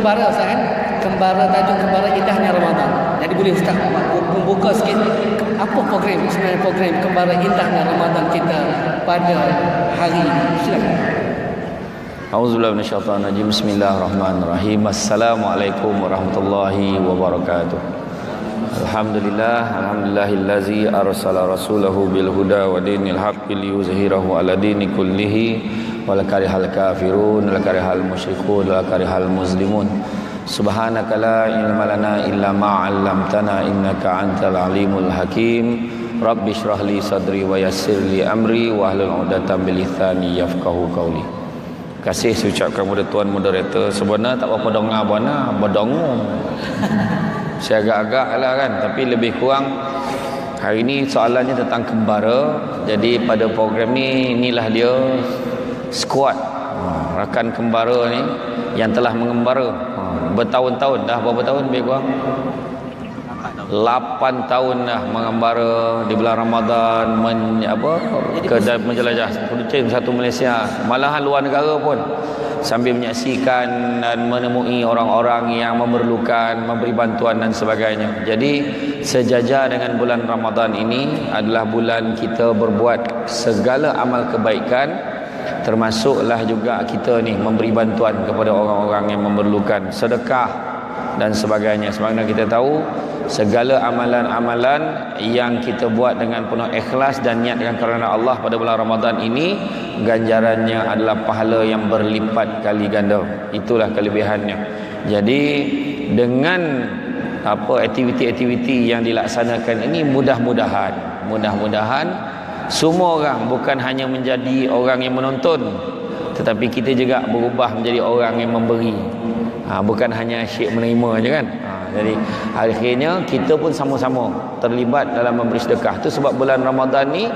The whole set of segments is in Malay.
kembara Ustaz kan? Kembara tajuk kembara indahnya Ramadan. Jadi boleh Ustaz membuka sikit apa program sebenarnya program kembara indahnya Ramadan kita pada hari ini. Auzubillahi minasyaitonir rajim. Bismillahirrahmanirrahim. Assalamualaikum warahmatullahi wabarakatuh. Alhamdulillah, alhamdulillahillazi arsala rasulahu bil huda wa dinil haqqi liyuzhirahu ala dini kullihi wal karihal kafirun wal karihal musyrikun wal karihal muslimun. Subhanaka la ilma lana illa ma 'allamtana innaka antal alimul hakim. Rabbi shrah li sadri wa yassir li amri wa hlul 'udatam bil lisani yafqahu qawli. Kasih saya ucapkan kepada tuan moderator sebenarnya tak apa dengar bana berdengung. Saya agak-agak lah kan tapi lebih kurang hari ini soalannya tentang kembara. Jadi pada program ni inilah dia squad. Ha, rakan kembara ni yang telah mengembara. Ha, bertahun-tahun dah berapa tahun lebih kurang 8 tahun dah mengembara di bulan Ramadan men, apa ke menjelajah kucing satu Malaysia. Malahan luar negara pun. Sambil menyaksikan dan menemui orang-orang yang memerlukan memberi bantuan dan sebagainya. Jadi sejajar dengan bulan Ramadan ini adalah bulan kita berbuat segala amal kebaikan termasuklah juga kita ni memberi bantuan kepada orang-orang yang memerlukan sedekah dan sebagainya. Sebagaimana kita tahu segala amalan-amalan yang kita buat dengan penuh ikhlas dan niat dengan kerana Allah pada bulan Ramadan ini ganjarannya adalah pahala yang berlipat kali ganda. Itulah kelebihannya. Jadi dengan apa aktiviti-aktiviti yang dilaksanakan ini mudah-mudahan mudah-mudahan semua orang bukan hanya menjadi orang yang menonton tetapi kita juga berubah menjadi orang yang memberi. Ha, bukan hanya syek menerima je kan? Ha, jadi akhirnya kita pun sama-sama terlibat dalam memberi sedekah. Tu sebab bulan Ramadan ni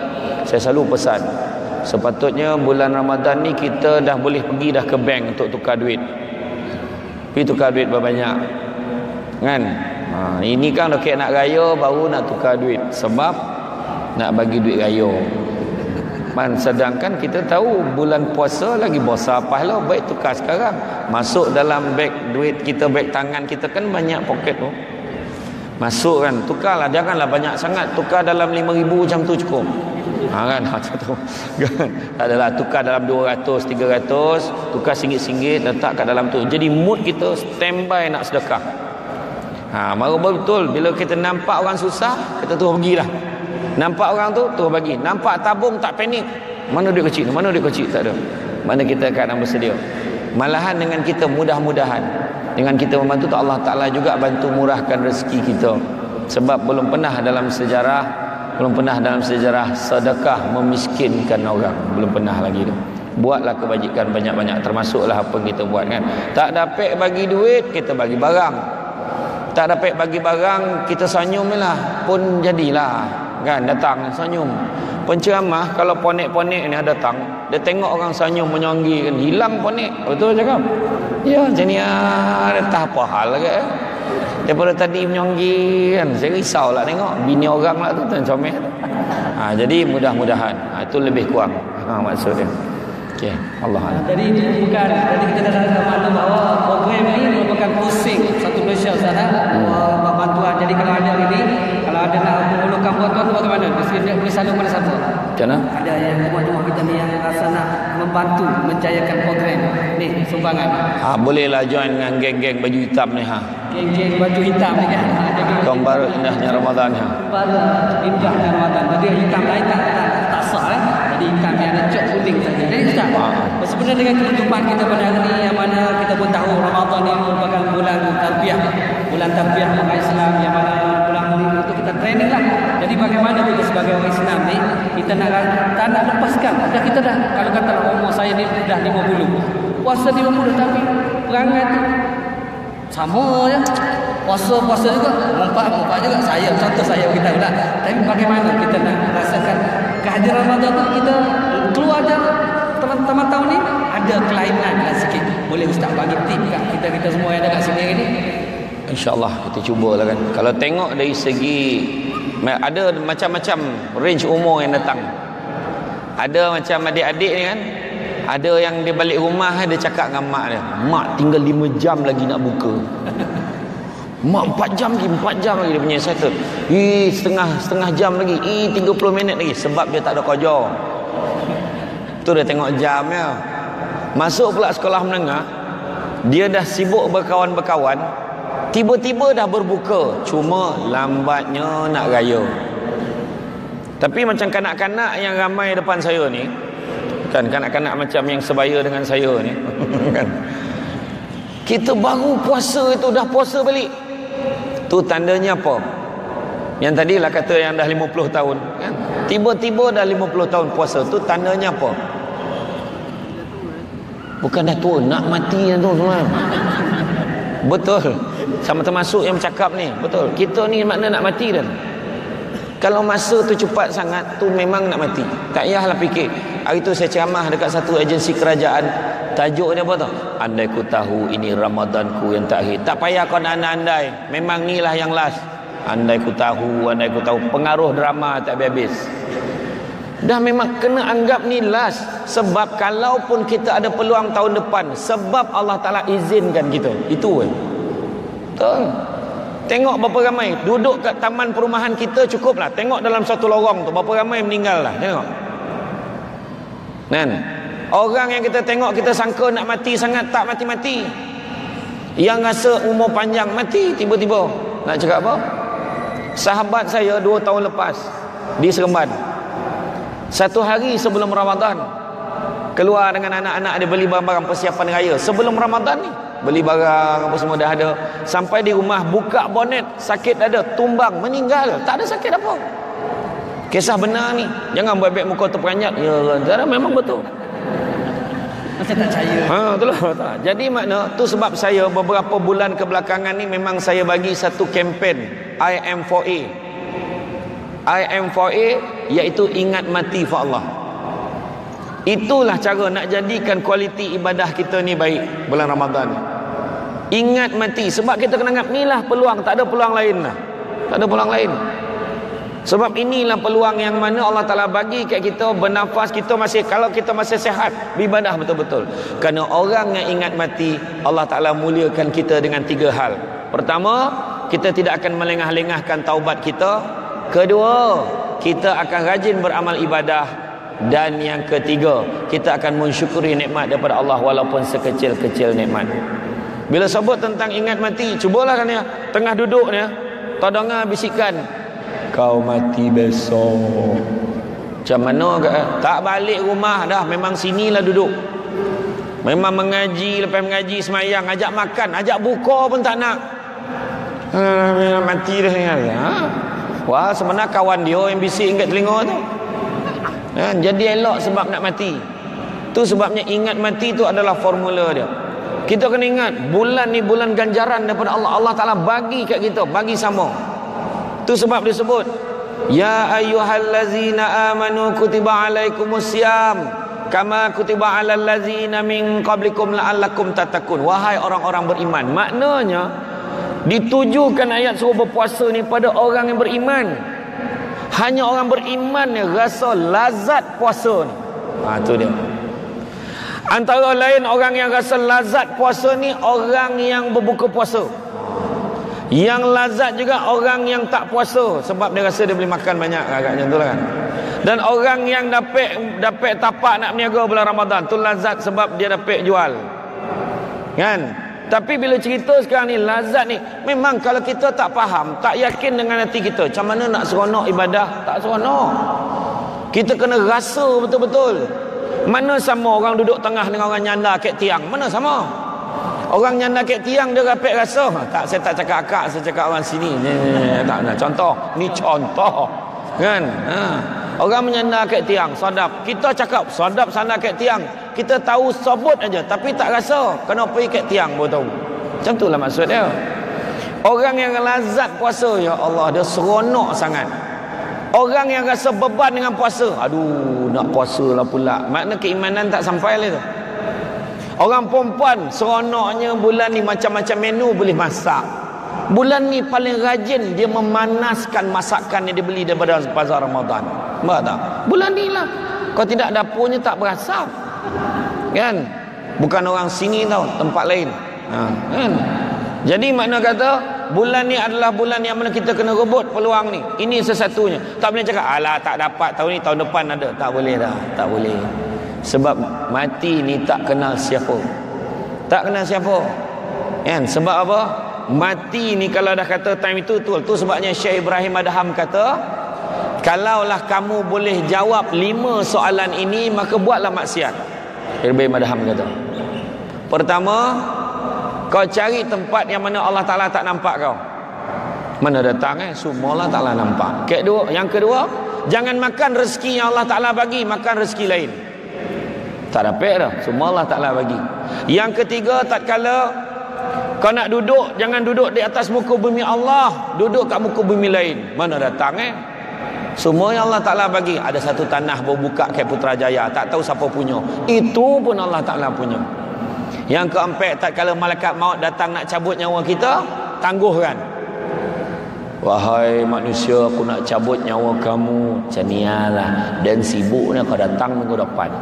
saya selalu pesan sepatutnya bulan Ramadan ni kita dah boleh pergi dah ke bank untuk tukar duit. Pergi tukar duit berbanyak kan? Ha, ini kan nak raya baru nak tukar duit. Sebab nak bagi duit raya. Man, sedangkan kita tahu bulan puasa lagi besar pahala baik tukar sekarang. Masuk dalam beg duit kita beg tangan kita kan banyak poket tu. Masuk kan tukarlah janganlah banyak sangat. Tukar dalam 5000 macam tu cukup. Ha kan? Macam tu. Kan tak adalah. Tukar dalam 200 300 tukar singgit-singgit letak kat dalam tu. Jadi mood kita standby nak sedekah. Ha baru betul. Bila kita nampak orang susah kita terus pergilah Nampak orang tu terus bagi. Nampak tabung tak panik. Mana duit kecil? Mana duit kecil? Tak ada. Mana kita akan bersedia. Malahan dengan kita mudah-mudahan dengan kita membantu tu Allah Taala juga bantu murahkan rezeki kita. Sebab belum pernah dalam sejarah belum pernah dalam sejarah sedekah memiskinkan orang. Belum pernah lagi tu. Buatlah kebajikan banyak-banyak termasuklah apa yang kita buat kan. Tak dapat bagi duit kita bagi barang. Tak dapat bagi barang kita senyum lah pun jadilah kan datang senyum penceramah kalau ponek-ponek ni datang dia tengok orang senyum menyonggi kan hilang ponek betul cakap ya macam ni ah tak apa hal lagi eh? daripada tadi menyonggi kan saya risau lah tengok bini orang lah tu tuan comel ha, jadi mudah-mudahan ha, itu lebih kurang ha, maksud dia Okey, Allah Allah. Jadi bukan, jadi kita dah ada maklum bahawa program ini merupakan pusing satu Malaysia sana hmm. bantuan. Jadi kalau ada ini, ada nak memerlukan bantuan tu bagaimana? Mesti boleh salur pada siapa? Macam mana? Ada yang jemaah-jemaah kita ni yang rasa nak membantu menjayakan program ni sumbangan. Ha, bolehlah join dengan geng-geng baju hitam ni ha. Geng-geng baju hitam ni kan. Ada Gambar indahnya Ramadan ha. Gambar indahnya Ramadan. Jadi hitam lain tak tak, tak sah eh. Jadi hitam yang ada cok kuning saja. Jadi Ustaz, ha. sebenarnya dengan kehidupan kita pada hari ini yang mana kita pun tahu Ramadan ini merupakan bulan tarbiyah. Bulan tarbiyah umat Islam yang mana untuk kita training lah. Jadi bagaimana kita sebagai orang Islam ni kita nak tak nak lepaskan. Dah kita dah kalau kata umur saya ni dah 50. Puasa 50 tapi perangai tu sama je. Puasa-puasa juga, mumpak-mumpak juga. Saya, contoh saya kita lah. Tapi bagaimana kita nak rasakan kehadiran Ramadan tu kita keluar je teman-teman tahun ni ada kelainan lah sikit. Boleh Ustaz bagi tip kat kita-kita semua yang ada kat sini hari ni? InsyaAllah kita cubalah kan. Kalau tengok dari segi ada macam-macam range umur yang datang. Ada macam adik-adik ni kan. Ada yang dia balik rumah dia cakap dengan mak dia. Mak tinggal 5 jam lagi nak buka. Mak 4 jam lagi, 4 jam lagi dia punya settle. Ih, setengah setengah jam lagi. Ih, 30 minit lagi sebab dia tak ada kerja. Tu dia tengok jamnya. Masuk pula sekolah menengah, dia dah sibuk berkawan-berkawan, tiba-tiba dah berbuka. Cuma lambatnya nak raya. Tapi macam kanak-kanak yang ramai depan saya ni, kan kanak-kanak macam yang sebaya dengan saya ni, kan. Kita baru puasa itu dah puasa balik. Tu tandanya apa? Yang tadi lah kata yang dah 50 tahun kan? Tiba-tiba dah 50 tahun puasa Tu tandanya apa? Bukan dah tua Nak mati yang tu semua Betul Sama termasuk yang bercakap ni. Betul. Kita ni makna nak mati dah. Kalau masa tu cepat sangat Tu memang nak mati. Tak payahlah fikir. Hari tu saya ceramah dekat satu agensi kerajaan. Tajuk dia apa tu? Andai ku tahu ini Ramadanku yang terakhir. Tak payah kau nak andai Memang ni lah yang last. Andai ku tahu, andai ku tahu. Pengaruh drama tak habis-habis. Dah memang kena anggap ni last. Sebab kalaupun kita ada peluang tahun depan Sebab Allah Ta'ala izinkan kita. Itu kan Betul. Tengok berapa ramai. Duduk kat taman perumahan kita cukup lah Tengok dalam satu lorong tu Berapa ramai meninggal lah Tengok. Kan Orang yang kita tengok kita sangka nak mati sangat Tak mati-mati. Yang rasa umur panjang mati tiba-tiba. Nak cakap apa? Sahabat saya dua tahun lepas Di Seremban. Satu hari sebelum Ramadan Keluar dengan anak-anak dia beli barang-barang persiapan raya. Sebelum Ramadan ni Beli barang apa semua dah ada. Sampai di rumah buka bonet Sakit ada tumbang meninggal. Tak ada sakit apa. Kisah benar ni. Jangan buat baik muka terperanjat. Ya kan memang betul. Macam tak percaya. Ha, itulah. Jadi makna tu sebab saya beberapa bulan kebelakangan ni memang saya bagi satu kempen I am for A. I am for A iaitu ingat mati for Allah. Itulah cara nak jadikan kualiti ibadah kita ni baik bulan Ramadan ingat mati. Sebab kita kena ingat inilah peluang. Tak ada peluang lain lah. Tak ada peluang lain. Sebab inilah peluang yang mana Allah Ta'ala bagi kat kita bernafas kita masih kalau kita masih sehat beribadah betul-betul. Kerana orang yang ingat mati Allah Ta'ala muliakan kita dengan tiga hal. Pertama kita tidak akan melengah-lengahkan taubat kita. Kedua kita akan rajin beramal ibadah. Dan yang ketiga kita akan mensyukuri nikmat daripada Allah walaupun sekecil-kecil nikmat bila sebut tentang ingat mati cubalah kan ya tengah duduk ya. Todonga bisikan kau mati besok. Macam mana ke tak balik rumah dah memang sinilah duduk. Memang mengaji lepas mengaji semayang ajak makan ajak buka pun tak nak. Ha, mati dah ha? wah sebenarnya kawan dia yang bisik ingat telinga tu. Ha, jadi elok sebab nak mati. Tu sebabnya ingat mati tu adalah formula dia kita kena ingat bulan ni bulan ganjaran daripada Allah Allah Ta'ala bagi kat kita bagi sama tu sebab dia sebut Ya ayyuhallazina amanu kutiba alaikumusiyam kama kutiba alal ladzina min qablikum la'allakum tatakun. Wahai orang-orang beriman. Maknanya ditujukan ayat suruh berpuasa ni pada orang yang beriman. Hanya orang beriman yang rasa lazat puasa ni. Ha tu dia. Antara lain orang yang rasa lazat puasa ni orang yang berbuka puasa. Yang lazat juga orang yang tak puasa sebab dia rasa dia boleh makan banyak agaknya tu lah kan. Dan orang yang dapat dapat tapak nak berniaga bulan Ramadan tu lazat sebab dia dapat jual. Kan? Tapi bila cerita sekarang ni lazat ni memang kalau kita tak faham, tak yakin dengan hati kita, macam mana nak seronok ibadah? Tak seronok. Kita kena rasa betul-betul. Mana sama orang duduk tengah dengan orang nyanda kat tiang? Mana sama? Orang yang nak tiang dia rapik rasa. Tak saya tak cakap akak, saya cakap orang sini. Ni, tak nak contoh. Ni contoh. Kan? Ha. Orang menyandar kat tiang, sadap. Kita cakap sadap sana kat tiang. Kita tahu sebut aja tapi tak rasa. Kena pergi kat tiang baru tahu. Macam itulah maksud dia. Orang yang lazat puasa ya Allah dia seronok sangat. Orang yang rasa beban dengan puasa, aduh nak puasa lah pula. Makna keimanan tak sampai lah tu. Orang perempuan seronoknya bulan ni macam-macam menu boleh masak. Bulan ni paling rajin dia memanaskan masakan yang dia beli daripada pasar Ramadan. Nampak tak? Bulan ni lah. Kalau tidak dapurnya tak berasap. Kan? Bukan orang sini tau, tempat lain. Ha, kan? Jadi makna kata bulan ni adalah bulan yang mana kita kena rebut peluang ni. Ini sesatunya. Tak boleh cakap alah tak dapat tahun ni tahun depan ada. Tak boleh dah. Tak boleh. Sebab mati ni tak kenal siapa. Tak kenal siapa. Kan? Sebab apa? Mati ni kalau dah kata time itu tu, tu sebabnya Syekh Ibrahim Adham kata, kalaulah kamu boleh jawab lima soalan ini, maka buatlah maksiat. Ibrahim Adham kata. Pertama, kau cari tempat yang mana Allah Taala tak nampak kau. Mana datang eh? Semua Allah Taala nampak. Kedua, yang kedua, jangan makan rezeki yang Allah Taala bagi, makan rezeki lain. Tak dapat dah. Semua Allah Ta'ala bagi. Yang ketiga, tak kala kau nak duduk, jangan duduk di atas muka bumi Allah. Duduk kat muka bumi lain. Mana datang eh? Semua yang Allah Ta'ala bagi. Ada satu tanah berbuka ke Putrajaya. Tak tahu siapa punya. Itu pun Allah Ta'ala punya. Yang keempat, tak kala malaikat maut datang nak cabut nyawa kita, tangguhkan. Wahai manusia, aku nak cabut nyawa kamu. Macam lah. Dan sibuknya kau datang minggu depan.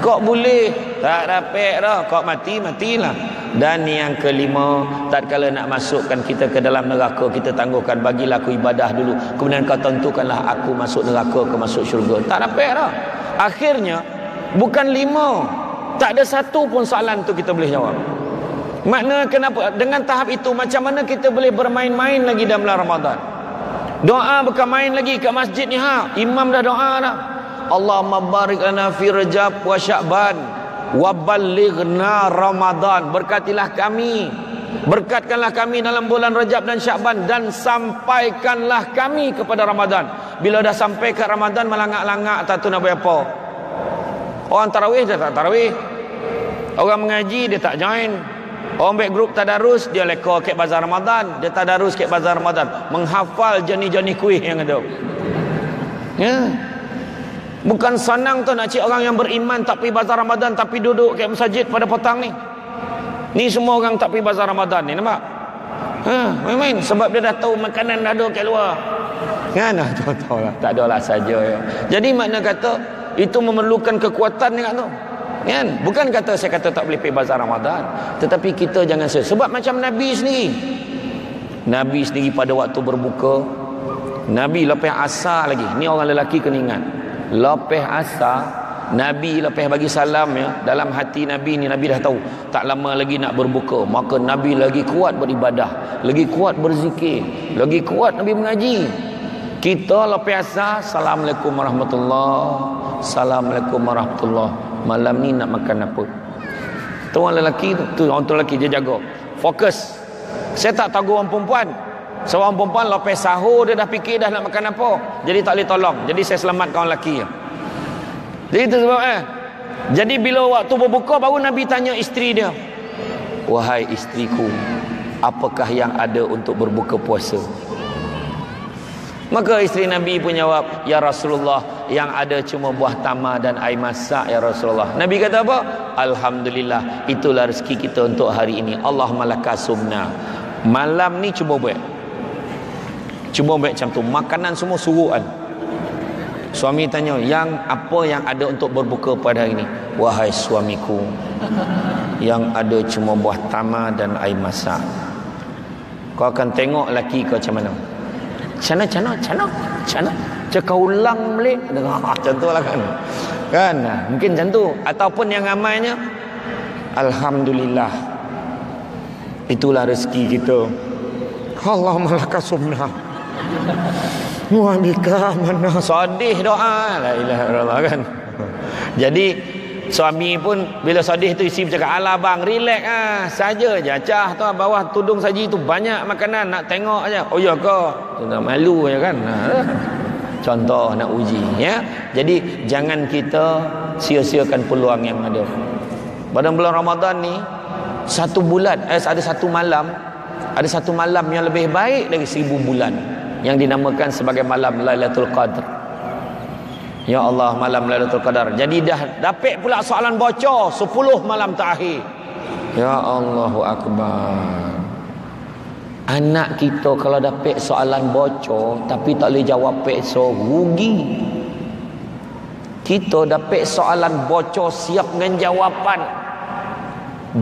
Kok boleh? Tak dapat dah. Kok mati, matilah. Dan yang kelima, tak kala nak masukkan kita ke dalam neraka, kita tangguhkan bagilah aku ibadah dulu. Kemudian kau tentukanlah aku masuk neraka ke masuk syurga. Tak dapat dah. Akhirnya, bukan lima. Tak ada satu pun soalan tu kita boleh jawab. Makna kenapa? Dengan tahap itu, macam mana kita boleh bermain-main lagi dalam bulan Ramadan? Doa bukan main lagi kat masjid ni ha. Imam dah doa dah. Allahumma barik lana fi Rajab wa Sya'ban wa ballighna Ramadan. Berkatilah kami. Berkatkanlah kami dalam bulan Rajab dan Sya'ban dan sampaikanlah kami kepada Ramadan. Bila dah sampai ke Ramadan melangak-langak tak tahu nak buat apa. Orang tarawih dia tak tarawih. Orang mengaji dia tak join. Orang back group tadarus dia leka ke bazar Ramadan, dia tadarus ke bazar Ramadan, menghafal jenis-jenis kuih yang ada. Ya. Bukan senang tu nak cik orang yang beriman tak pergi bazar Ramadan tapi duduk kat masjid pada petang ni. Ni semua orang tak pergi bazar Ramadan ni nampak? Ha, main-main sebab dia dah tahu makanan dah ada kat luar. Kan? Tahu lah. Tak adalah saja ya. Jadi makna kata itu memerlukan kekuatan dengan tu. Kan? Bukan kata saya kata tak boleh pergi bazar Ramadan, tetapi kita jangan se sebab macam Nabi sendiri. Nabi sendiri pada waktu berbuka Nabi lepas asar lagi. Ni orang lelaki kena ingat. Lepas asar Nabi lepas bagi salam ya. Dalam hati Nabi ni Nabi dah tahu. Tak lama lagi nak berbuka maka Nabi lagi kuat beribadah lagi kuat berzikir lagi kuat Nabi mengaji. Kita lepas asar Assalamualaikum warahmatullahi Assalamualaikum warahmatullahi malam ni nak makan apa tu orang lelaki tu orang tu lelaki dia jaga fokus saya tak tahu orang perempuan Seorang perempuan lepas sahur dia dah fikir dah nak makan apa. Jadi tak boleh tolong. Jadi saya selamatkan orang lelaki. Jadi itu sebab eh. Jadi bila waktu berbuka baru Nabi tanya isteri dia. Wahai isteriku, apakah yang ada untuk berbuka puasa? Maka isteri Nabi pun jawab, Ya Rasulullah, yang ada cuma buah tamar dan air masak, Ya Rasulullah. Nabi kata apa? Alhamdulillah, itulah rezeki kita untuk hari ini. Allah malakasumna. Malam ni cuba buat. Cuba buat macam tu. Makanan semua suruhan. Suami tanya, yang apa yang ada untuk berbuka pada hari ini? Wahai suamiku, yang ada cuma buah tamar dan air masak. Kau akan tengok laki kau macam mana? Cana cana cana cana. Cakap ulang balik macam tu lah kan. Kan? Mungkin macam tu ataupun yang ramainya alhamdulillah. Itulah rezeki kita. Allah malaka sunnah. Wa bika mana sedih doa la ilaha illallah kan. Jadi Suami pun bila sedih tu isi bercakap Alah bang relax ah Saja je Cah tu bawah tudung saji tu Banyak makanan nak tengok aja. Oh ya ke Tu nak malu je kan ha. Contoh nak uji ya. Jadi jangan kita sia-siakan peluang yang ada Pada bulan Ramadan ni Satu bulan eh, Ada satu malam Ada satu malam yang lebih baik dari seribu bulan Yang dinamakan sebagai malam Lailatul Qadr Ya Allah malam Lailatul Qadar. Jadi dah dapat pula soalan bocor 10 malam terakhir. Ya Allahu Akbar. Anak kita kalau dapat soalan bocor tapi tak boleh jawab pekso rugi. Kita dapat soalan bocor siap dengan jawapan.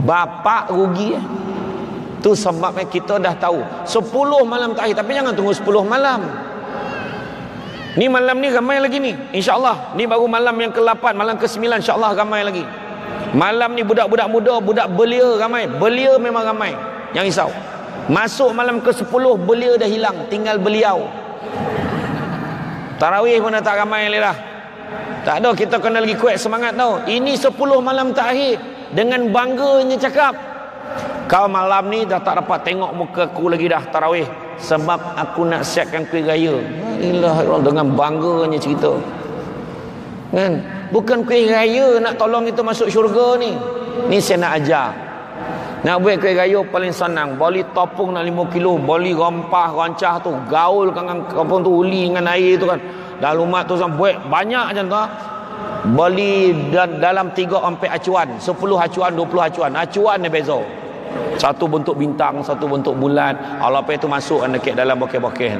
Bapak rugi. Tu sebabnya kita dah tahu 10 malam terakhir tapi jangan tunggu 10 malam. Ni malam ni ramai lagi ni. InsyaAllah. Ni baru malam yang ke-8. Malam ke-9 insyaAllah ramai lagi. Malam ni budak-budak muda, budak belia ramai. Belia memang ramai. Yang risau. Masuk malam ke-10, belia dah hilang. Tinggal beliau. Tarawih pun dah tak ramai lagi lah. Tak ada, kita kena lagi kuat semangat tau. Ini 10 malam terakhir. Dengan bangganya cakap. Kau malam ni dah tak dapat tengok muka aku lagi dah tarawih sebab aku nak siapkan kuih raya. Ilah dengan bangganya cerita. Kan? Bukan kuih raya nak tolong kita masuk syurga ni. Ni saya nak ajar. Nak buat kuih raya paling senang. Bali topung nak 5 kilo. Bali rompah, rancah tu. Gaul kan kampung tu uli dengan air tu kan. Dah lumat tu buat banyak macam tu. Bali dalam 3 sampai acuan. 10 acuan, 20 acuan. Acuan ni beza. Satu bentuk bintang, satu bentuk bulan. Allah apa itu masuk dekat dalam bokeh-bokeh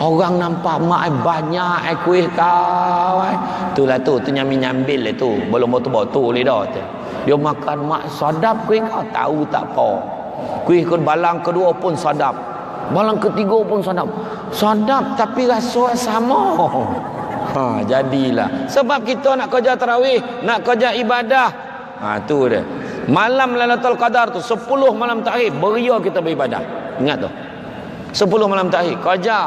Orang nampak mak banyak ai kuih kau ai. Itulah tu tu nyami nyambil itu. Belum botol-botol ni dah tu. Dia makan mak sadap kuih kau tahu tak apa. Kuih ke balang kedua pun sadap. Balang ketiga pun sadap. Sadap tapi rasa sama. Ha jadilah. Sebab kita nak kerja tarawih, nak kerja ibadah. Ha tu dia. Malam Lailatul Qadar tu 10 malam terakhir beria kita beribadah. Ingat tu. 10 malam terakhir kerja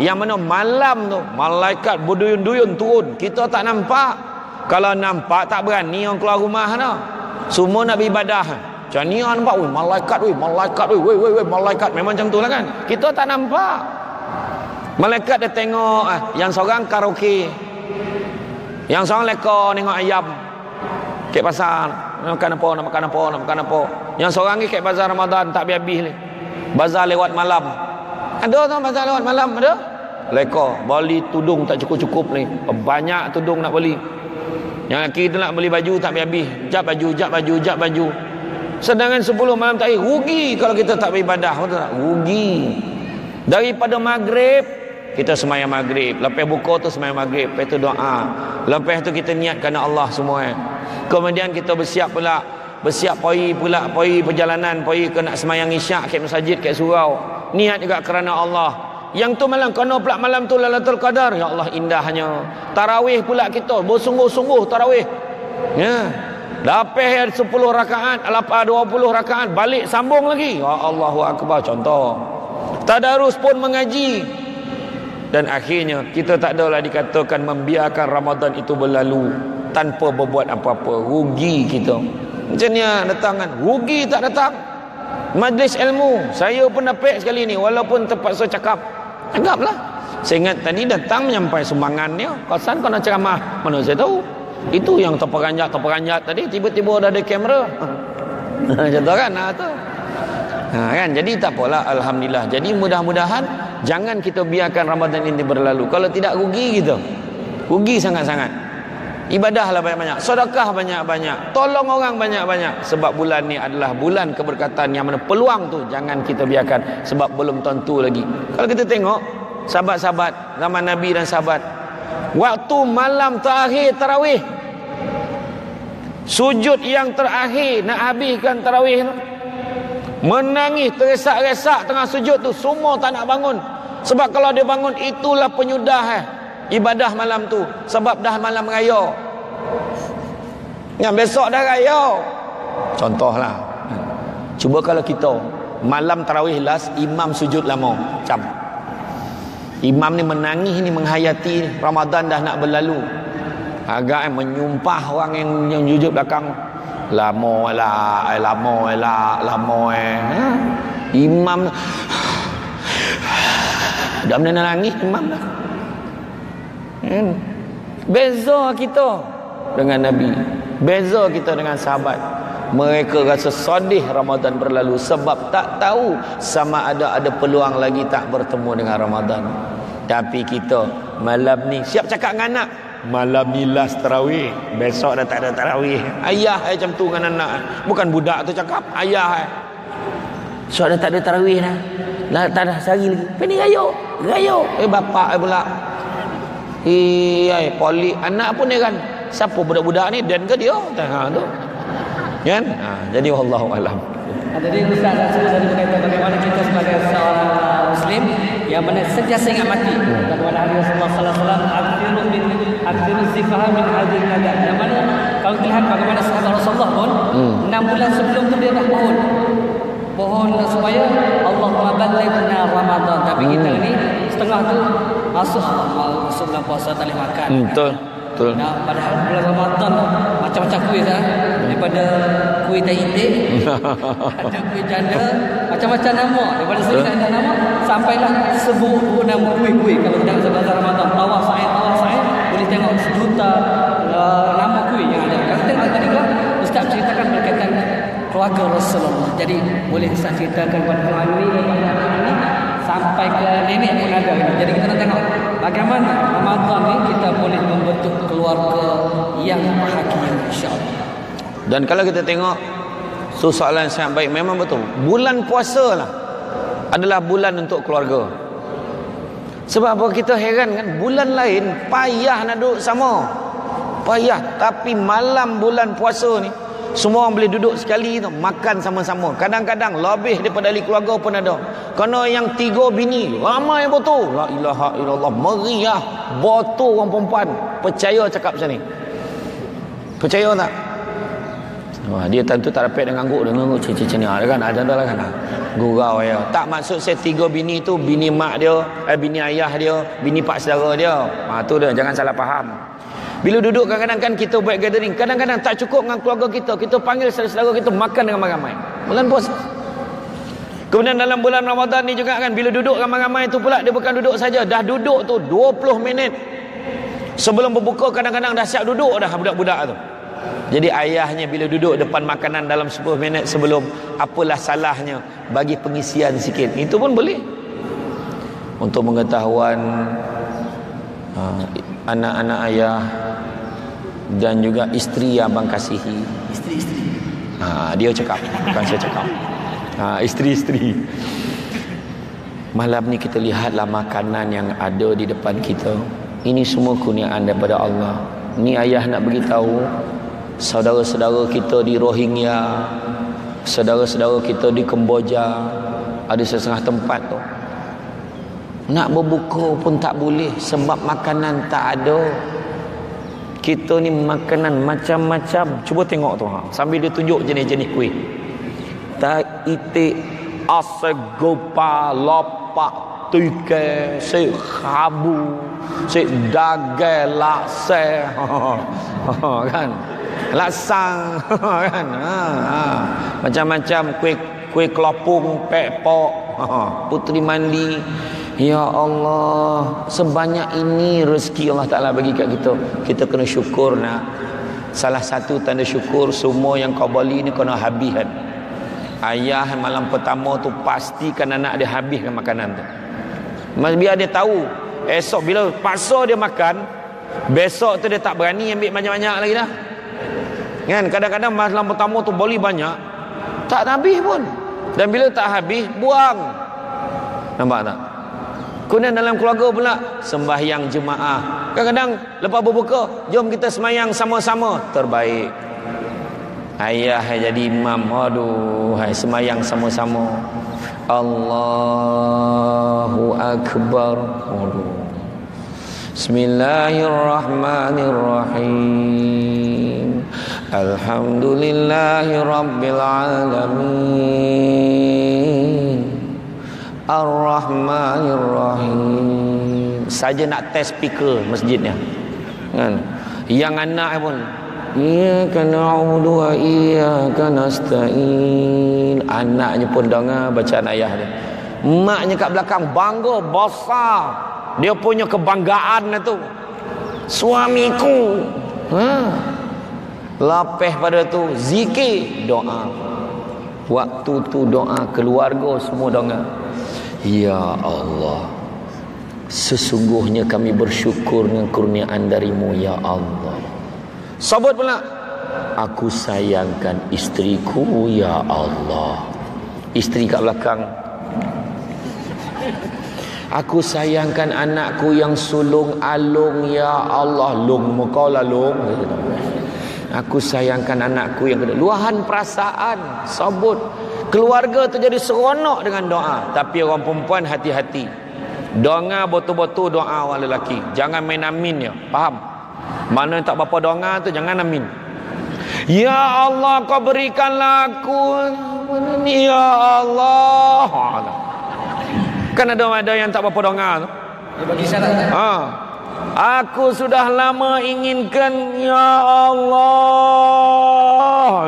yang mana malam tu malaikat berduyun-duyun turun. Kita tak nampak. Kalau nampak tak berani orang keluar rumah dah. Semua nak beribadah. Macam ni orang nampak, malaikat weh, malaikat weh, weh, weh, malaikat. Memang macam tu lah kan. Kita tak nampak. Malaikat dia tengok ah, yang seorang karaoke. Yang seorang leka tengok ayam. Kek pasal nak makan apa, nak makan apa, nak makan apa. Yang seorang ni kat bazar Ramadan tak habis-habis ni. Bazar lewat malam. Ada tu bazar lewat malam ada? Leka, beli tudung tak cukup-cukup ni. Banyak tudung nak beli. Yang lelaki tu nak beli baju tak habis-habis. Jap baju, jap baju, jap baju. Sedangkan 10 malam terakhir rugi kalau kita tak beribadah, betul tak? Rugi. Daripada maghrib kita semayang maghrib. Lepas buka tu semayang maghrib. Lepas tu doa. Lepas tu kita niat kerana Allah semua eh. kemudian kita bersiap pula. Bersiap pergi pula pergi perjalanan pergi ke nak semayang isyak ke masjid ke surau. Niat juga kerana Allah. Yang tu malam kena pula malam tu lalatul qadar. Ya Allah indahnya. Tarawih pula kita. Bersungguh-sungguh tarawih. Ya. Lepas 10 rakaat, lepas 20 rakaat, balik sambung lagi. Ya Allahu Akbar. Contoh. Tadarus pun mengaji dan akhirnya kita tak adalah dikatakan membiarkan Ramadan itu berlalu tanpa berbuat apa-apa. Rugi kita. Macam ni ah, datang kan? Rugi tak datang? Majlis ilmu. Saya pun dapat sekali ni walaupun terpaksa cakap. Anggaplah saya ingat tadi datang menyampai sumbangannya kawasan kau nak ceramah. Mana saya tahu? Itu yang terperanjat terperanjat tadi. Tiba-tiba ada kamera. Tu kan? Ha, tu. Ha, kan? Jadi tak apalah. Alhamdulillah. Jadi mudah-mudahan Jangan kita biarkan Ramadan ini berlalu. Kalau tidak rugi kita. Rugi sangat-sangat. Ibadahlah banyak-banyak. Sedekah banyak-banyak. Tolong orang banyak-banyak. Sebab bulan ni adalah bulan keberkatan yang mana peluang tu jangan kita biarkan. Sebab belum tentu lagi. Kalau kita tengok sahabat-sahabat zaman Nabi dan sahabat. Waktu malam terakhir tarawih. Sujud yang terakhir nak habiskan tarawih tu. Menangis teresak-resak tengah sujud tu. Semua tak nak bangun. Sebab kalau dia bangun itulah penyudah eh ibadah malam tu. Sebab dah malam raya. Yang besok dah raya. Contohlah. Cuba kalau kita malam tarawih last imam sujud lama. Macam imam ni menangis ni menghayati Ramadan dah nak berlalu. Agak menyumpah orang yang yang sujud belakang lama lah eh, lama lah lama eh imam dah menangis imam dah Hmm. Beza kita dengan Nabi. Beza kita dengan sahabat. Mereka rasa sedih Ramadan berlalu sebab tak tahu sama ada ada peluang lagi tak bertemu dengan Ramadan. Tapi kita malam ni siap cakap dengan anak. Malam ni last tarawih. Besok dah tak ada tarawih. Ayah eh, macam tu dengan anak. Bukan budak tu cakap. Ayah eh. Besok dah tak ada tarawih dah. Lah, tak ada sehari lagi. Ini gayo. Gayo. Eh bapak eh pula. Iya, poli anak pun dia kan. Siapa budak-budak ni dan ke dia? Ha tu. Kan? Ha, jadi wallahu alam. Jadi Ustaz tadi berkaitan bagaimana kita sebagai seorang Muslim yang mana sentiasa ingat mati. Hmm. Bagaimana Nabi Rasulullah Sallallahu Alaihi Wasallam akhiru min akhiru min hadil nadar. Yang mana kalau lihat bagaimana sahabat Rasulullah pun hmm. 6 bulan sebelum tu dia dah pohon. Pohon supaya Allah mengabadikan Ramadan. Tapi hmm. kita ni setengah tu masuk masuk bulan puasa tak boleh makan. Hmm, betul. Betul. Nah, padahal bulan Ramadan macam-macam kuih kan. Daripada kuih teh itik, ada kuih janda, macam-macam nama. Daripada sini ada nama sampailah sebut nama kuih-kuih kalau kita sebut bulan Ramadan. Tawar saya, tawar saya boleh tengok sejuta uh, nama kuih yang ada. Kalau tengok tadi kan Ustaz ceritakan berkaitan keluarga Rasulullah. Jadi boleh Ustaz ceritakan kepada kami ini sampai ke nenek pun ada ini. Jadi kita nak tengok bagaimana Ramadan ni kita boleh membentuk keluarga yang bahagia insya-Allah. Dan kalau kita tengok soalan yang sangat baik memang betul. Bulan puasa lah adalah bulan untuk keluarga. Sebab apa kita heran kan bulan lain payah nak duduk sama. Payah tapi malam bulan puasa ni semua orang boleh duduk sekali tu makan sama-sama. Kadang-kadang lebih daripada ahli keluarga pun ada. Kerana yang tiga bini ramai betul. La ilaha illallah meriah betul orang perempuan. Percaya cakap macam ni. Percaya tak? Wah, dia tentu tak dapat dengan ngangguk dengan ngangguk cicit ni ada kan ada dah kan gurau ya tak maksud saya tiga bini tu bini mak dia eh bini ayah dia bini pak saudara dia ha tu dia jangan salah faham bila duduk kadang-kadang kan kita buat gathering. Kadang-kadang tak cukup dengan keluarga kita. Kita panggil saudara-saudara kita makan dengan ramai-ramai. Bulan puasa. Kemudian dalam bulan Ramadan ni juga kan. Bila duduk ramai-ramai tu pula. Dia bukan duduk saja. Dah duduk tu 20 minit. Sebelum berbuka kadang-kadang dah siap duduk dah budak-budak tu. Jadi ayahnya bila duduk depan makanan dalam 10 minit sebelum. Apalah salahnya bagi pengisian sikit. Itu pun boleh. Untuk mengetahuan uh, anak-anak ayah dan juga isteri yang abang kasihi Isteri-isteri. ha, dia cakap bukan saya cakap ha, isteri-isteri malam ni kita lihatlah makanan yang ada di depan kita ini semua kurniaan daripada Allah ni ayah nak beritahu saudara-saudara kita di Rohingya saudara-saudara kita di Kemboja ada setengah tempat tu. Nak berbuka pun tak boleh sebab makanan tak ada. Kita ni makanan macam-macam. Cuba tengok tu ha. Sambil dia tunjuk jenis-jenis kuih. Tak itik asegopa lopak tuike se khabu se dage lakse. Kan lasang kan? Ha, ha. macam-macam kuih kuih kelopung pekpok putri mandi. Ya Allah Sebanyak ini rezeki Allah Ta'ala bagi kat kita. Kita kena syukur nak. Salah satu tanda syukur Semua yang kau beli ni kena habiskan Ayah malam pertama tu Pastikan anak dia habiskan makanan tu. Biar dia tahu esok bila paksa dia makan besok tu dia tak berani ambil banyak-banyak lagi dah kan kadang-kadang malam pertama tu boleh banyak tak habis pun dan bila tak habis buang nampak tak Kemudian dalam keluarga pula sembahyang jemaah. Kadang-kadang lepas berbuka, jom kita semayang sama-sama. Terbaik. Ayah jadi imam. Aduh, hai semayang sama-sama. Allahu akbar. Aduh. Bismillahirrahmanirrahim. Alhamdulillahirabbil alamin. Ar-Rahmanir-Rahim. Saja nak test speaker masjidnya. Kan? Yang anak pun Iyyaka na'budu wa iyyaka nasta'in. Anaknya pun dengar bacaan ayah dia. Maknya kat belakang bangga besar. Dia punya kebanggaan itu. Suamiku. Ha. Lapeh pada tu zikir doa. Waktu tu doa keluarga semua dengar. Ya Allah Sesungguhnya kami bersyukur dengan kurniaan darimu Ya Allah. Sabut pula Aku sayangkan istriku Ya Allah. Isteri kat belakang. Aku sayangkan anakku yang sulung alung Ya Allah. Lung muka lah lung Aku sayangkan anakku yang kedua Luahan perasaan Sabut Keluarga tu jadi seronok dengan doa. Tapi orang perempuan hati-hati. Doa betul-betul doa orang lelaki. Jangan main amin ya. Faham? Mana yang tak berapa doa tu jangan amin. Ya Allah kau berikanlah aku. Ya Allah. Kan ada ada yang tak berapa doa tu. Dia bagi syarat. Ha. Aku sudah lama inginkan Ya Allah.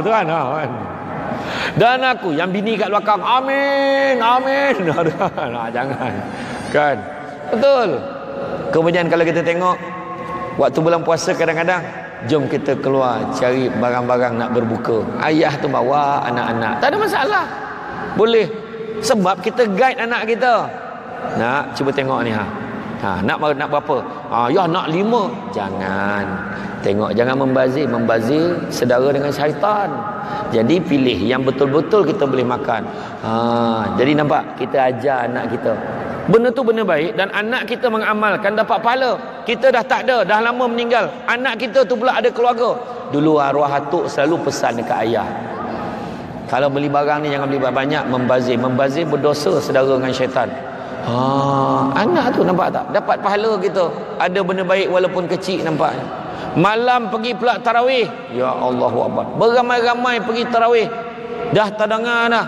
Tu kan? Ha, kan? Dan aku yang bini kat belakang amin amin. nah, jangan. Kan? Betul. Kemudian kalau kita tengok waktu bulan puasa kadang-kadang jom kita keluar cari barang-barang nak berbuka. Ayah tu bawa anak-anak. Tak ada masalah. Boleh. Sebab kita guide anak kita. Nak cuba tengok ni ha. Ha, nak nak berapa? Ha, ya nak lima. Jangan. Tengok jangan membazir. Membazir sedara dengan syaitan. Jadi pilih yang betul-betul kita boleh makan. Ha, jadi nampak kita ajar anak kita. Benda tu benda baik dan anak kita mengamalkan dapat pahala. Kita dah tak ada, dah lama meninggal. Anak kita tu pula ada keluarga. Dulu arwah atuk selalu pesan dekat ayah. Kalau beli barang ni jangan beli banyak membazir. Membazir berdosa sedara dengan syaitan. Ha, anak tu nampak tak? Dapat pahala kita. Ada benda baik walaupun kecil nampak. Malam pergi pula tarawih. Ya Allahu Akbar. Beramai-ramai pergi tarawih. Dah tak dengar dah.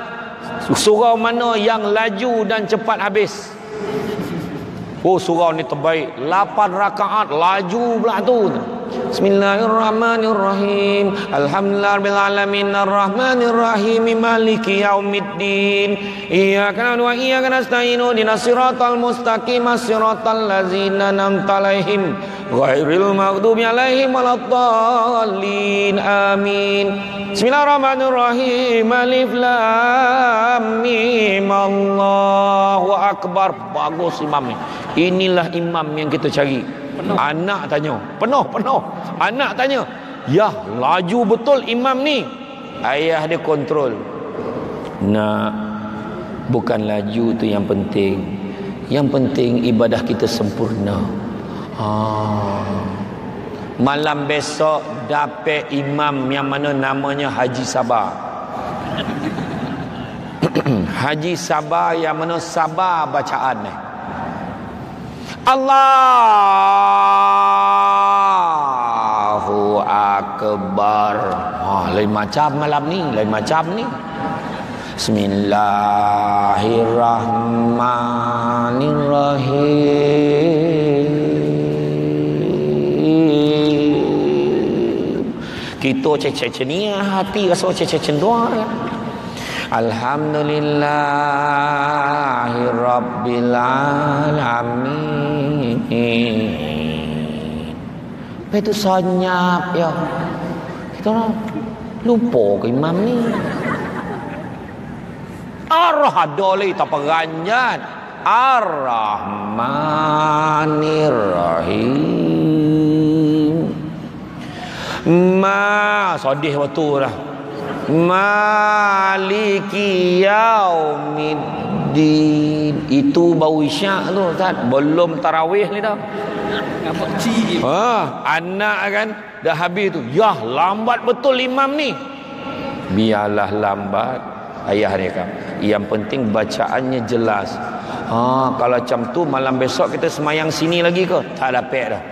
Surau mana yang laju dan cepat habis. Oh surau ni terbaik. 8 rakaat laju pula tu. Bismillahirrahmanirrahim. Alhamdulillahirabbil alamin arrahmanirrahim maliki yaumiddin. Iyyaka na'budu wa iyyaka nasta'in ihdinas siratal mustaqim siratal ladzina an'amta 'alaihim ghairil maghdubi 'alaihim waladdallin. Amin. Bismillahirrahmanirrahim. Alif lam mim. Allahu akbar. Bagus imam ni. Inilah imam yang kita cari. Penuh. Anak tanya. Penuh, penuh. Anak tanya. Ya, laju betul imam ni. Ayah dia kontrol. Nak, bukan laju tu yang penting. Yang penting ibadah kita sempurna. Ha. Malam besok dapat imam yang mana namanya Haji Sabah. Haji Sabah yang mana sabar bacaan ni. Allahu Akbar. Ha, Lain macam malam ni Lain macam ni. Bismillahirrahmanirrahim. Kita cecek-cecenia hati rasa cecek-cendua ya. Alhamdulillahi Rabbil Alamin Apa itu senyap ya? Kita orang lupa ke imam ni? Lagi tak peranjat Ar-Rahmanir Rahim. Ma sedih waktu dah. Maliki yaumiddin. Itu bau isyak tu Ustaz. Belum tarawih ni dah. Ci Ha, anak kan dah habis tu. Yah, lambat betul imam ni. Biarlah lambat. Ayah dia kan. Yang penting bacaannya jelas. Ha, kalau macam tu malam besok kita semayang sini lagi ke? Tak dapat dah.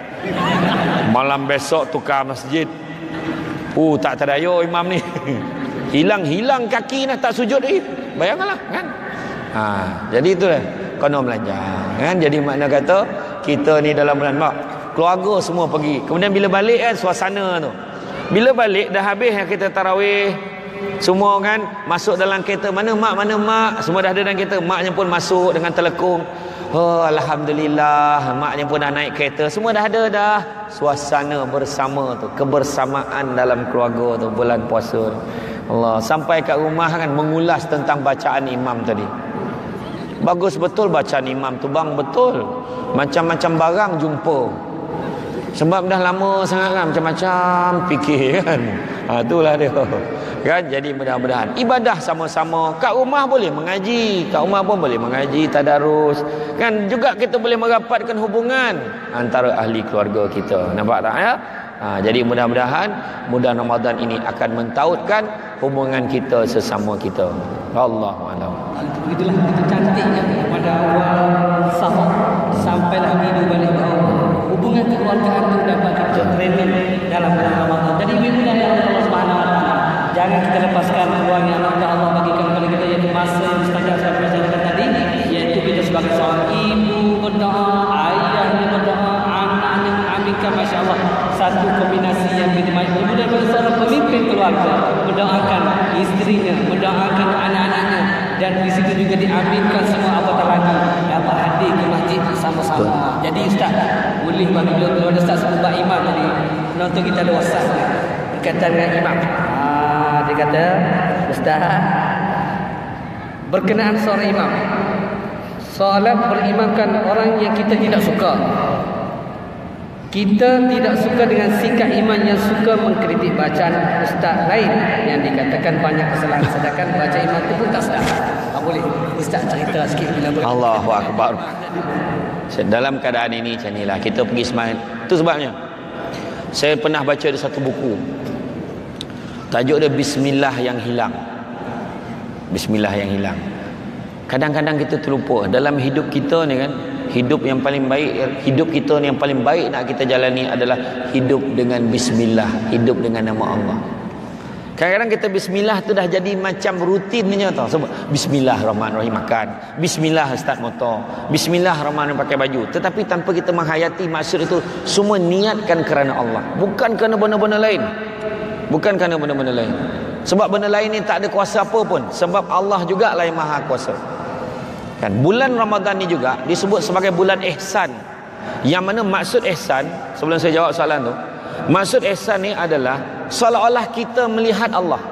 Malam besok tukar masjid. Oh, tak terdayo imam ni. Hilang-hilang kaki nak tak sujud lagi. Bayangkanlah kan. Ha, jadi itulah kena belajar kan. Jadi makna kata kita ni dalam bulan mak keluarga semua pergi. Kemudian bila balik kan suasana tu. Bila balik dah habis yang kita tarawih semua kan masuk dalam kereta mana mak mana mak semua dah ada dalam kereta maknya pun masuk dengan telekung oh, Alhamdulillah maknya pun dah naik kereta semua dah ada dah suasana bersama tu kebersamaan dalam keluarga tu bulan puasa tu. Allah sampai kat rumah kan mengulas tentang bacaan imam tadi bagus betul bacaan imam tu bang betul macam-macam barang jumpa sebab dah lama sangat kan macam-macam fikir kan. Ha itulah dia. Kan jadi mudah-mudahan ibadah sama-sama kat rumah boleh mengaji, kat rumah pun boleh mengaji tadarus. Kan juga kita boleh merapatkan hubungan antara ahli keluarga kita. Nampak tak ya? Ha, jadi mudah-mudahan bulan Ramadan ini akan mentautkan hubungan kita sesama kita. Allahu a'lam. Begitulah kita cantiknya pada awal sahur sampailah hidup balik ke Allah. Hubungan kekeluargaan itu dapat training dalam bulan Ramadan. Jadi mudah ya Allah Subhanahu Wa Taala. Jangan kita lepaskan peluang yang Allah Allah bagikan kepada kita iaitu masa yang saya bicarakan tadi iaitu kita sebagai seorang ibu berdoa, satu kombinasi yang baik. Ibu daripada seorang pemimpin keluarga mendoakan istrinya, mendoakan anak-anaknya dan di situ juga diaminkan semua apatah lagi dapat hadir ke masjid sama-sama. Jadi ustaz boleh bagi beliau ada ustaz sebut Pak Imam tadi. Penonton kita ada ni. Berkaitan dengan imam. Ah dia kata ustaz berkenaan seorang imam. Solat berimamkan orang yang kita tidak suka. Kita tidak suka dengan sikap iman yang suka mengkritik bacaan ustaz lain yang dikatakan banyak kesalahan sedangkan baca iman itu pun tak sedap. Tak boleh. Ustaz cerita sikit bila boleh. Allahu akbar. Dalam keadaan ini macam inilah kita pergi semayang. Itu sebabnya. Saya pernah baca di satu buku. Tajuk dia Bismillah yang hilang. Bismillah yang hilang. Kadang-kadang kita terlupa dalam hidup kita ni kan, hidup yang paling baik, hidup kita ni yang paling baik nak kita jalani adalah hidup dengan bismillah, hidup dengan nama Allah. Kadang-kadang kita bismillah tu dah jadi macam rutinnya tau. Sebab bismillahirrahmanirrahim makan. Bismillah start motor. Bismillahirrahmanirrahim pakai baju. Tetapi tanpa kita menghayati maksud itu semua niatkan kerana Allah. Bukan kerana benda-benda lain. Bukan kerana benda-benda lain. Sebab benda lain ni tak ada kuasa apa pun. Sebab Allah juga lah yang maha kuasa. Kan bulan Ramadan ni juga disebut sebagai bulan ihsan. Yang mana maksud ihsan, sebelum saya jawab soalan tu, maksud ihsan ni adalah seolah-olah kita melihat Allah.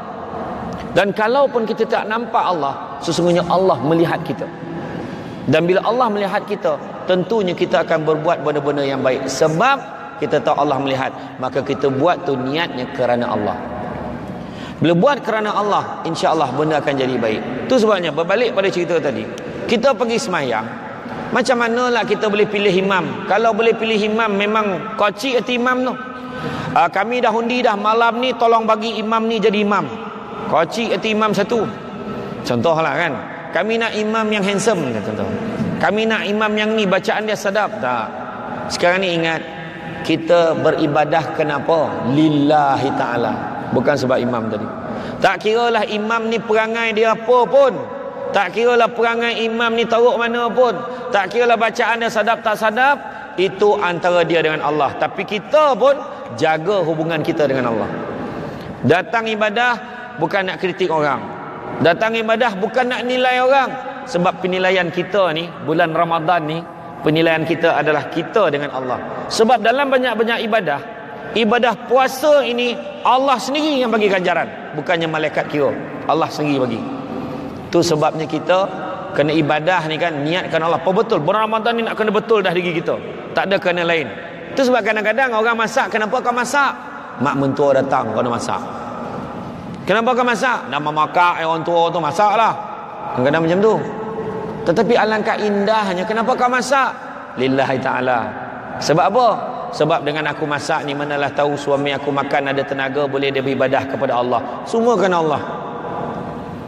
Dan kalaupun kita tak nampak Allah, sesungguhnya Allah melihat kita. Dan bila Allah melihat kita, tentunya kita akan berbuat benda-benda yang baik. Sebab kita tahu Allah melihat, maka kita buat tu niatnya kerana Allah. Bila buat kerana Allah, insya-Allah benda akan jadi baik. Tu sebabnya berbalik pada cerita tadi. Kita pergi semayang, macam manalah kita boleh pilih imam? Kalau boleh pilih imam memang koci erti imam tu. Uh, kami dah undi dah malam ni tolong bagi imam ni jadi imam. Koci erti imam satu. Contohlah kan. Kami nak imam yang handsome contoh. Kami nak imam yang ni bacaan dia sedap tak. Sekarang ni ingat kita beribadah kenapa? Lillahi taala. Bukan sebab imam tadi. Tak kiralah imam ni perangai dia apa pun. Tak kiralah perangai imam ni teruk mana pun. Tak kiralah bacaan dia sadap tak sadap. Itu antara dia dengan Allah. Tapi kita pun jaga hubungan kita dengan Allah. Datang ibadah bukan nak kritik orang. Datang ibadah bukan nak nilai orang. Sebab penilaian kita ni, bulan Ramadan ni, penilaian kita adalah kita dengan Allah. Sebab dalam banyak-banyak ibadah, ibadah puasa ini Allah sendiri yang bagi ganjaran. Bukannya malaikat kira. Allah sendiri bagi. Tu sebabnya kita kena ibadah ni kan niatkan Allah. Apa betul bulan Ramadan ni nak kena betul dah diri kita. Tak ada kena lain. Itu sebab kadang-kadang orang masak kenapa kau masak? Mak mentua datang kau nak masak. Kenapa kau masak? Nama mamak eh, orang tua tu masak lah kadang-kadang macam tu. Tetapi alangkah indahnya kenapa kau masak? Lillahi ta'ala. Sebab apa sebab dengan aku masak ni manalah tahu suami aku makan ada tenaga boleh dia beribadah kepada Allah. Semua kerana Allah.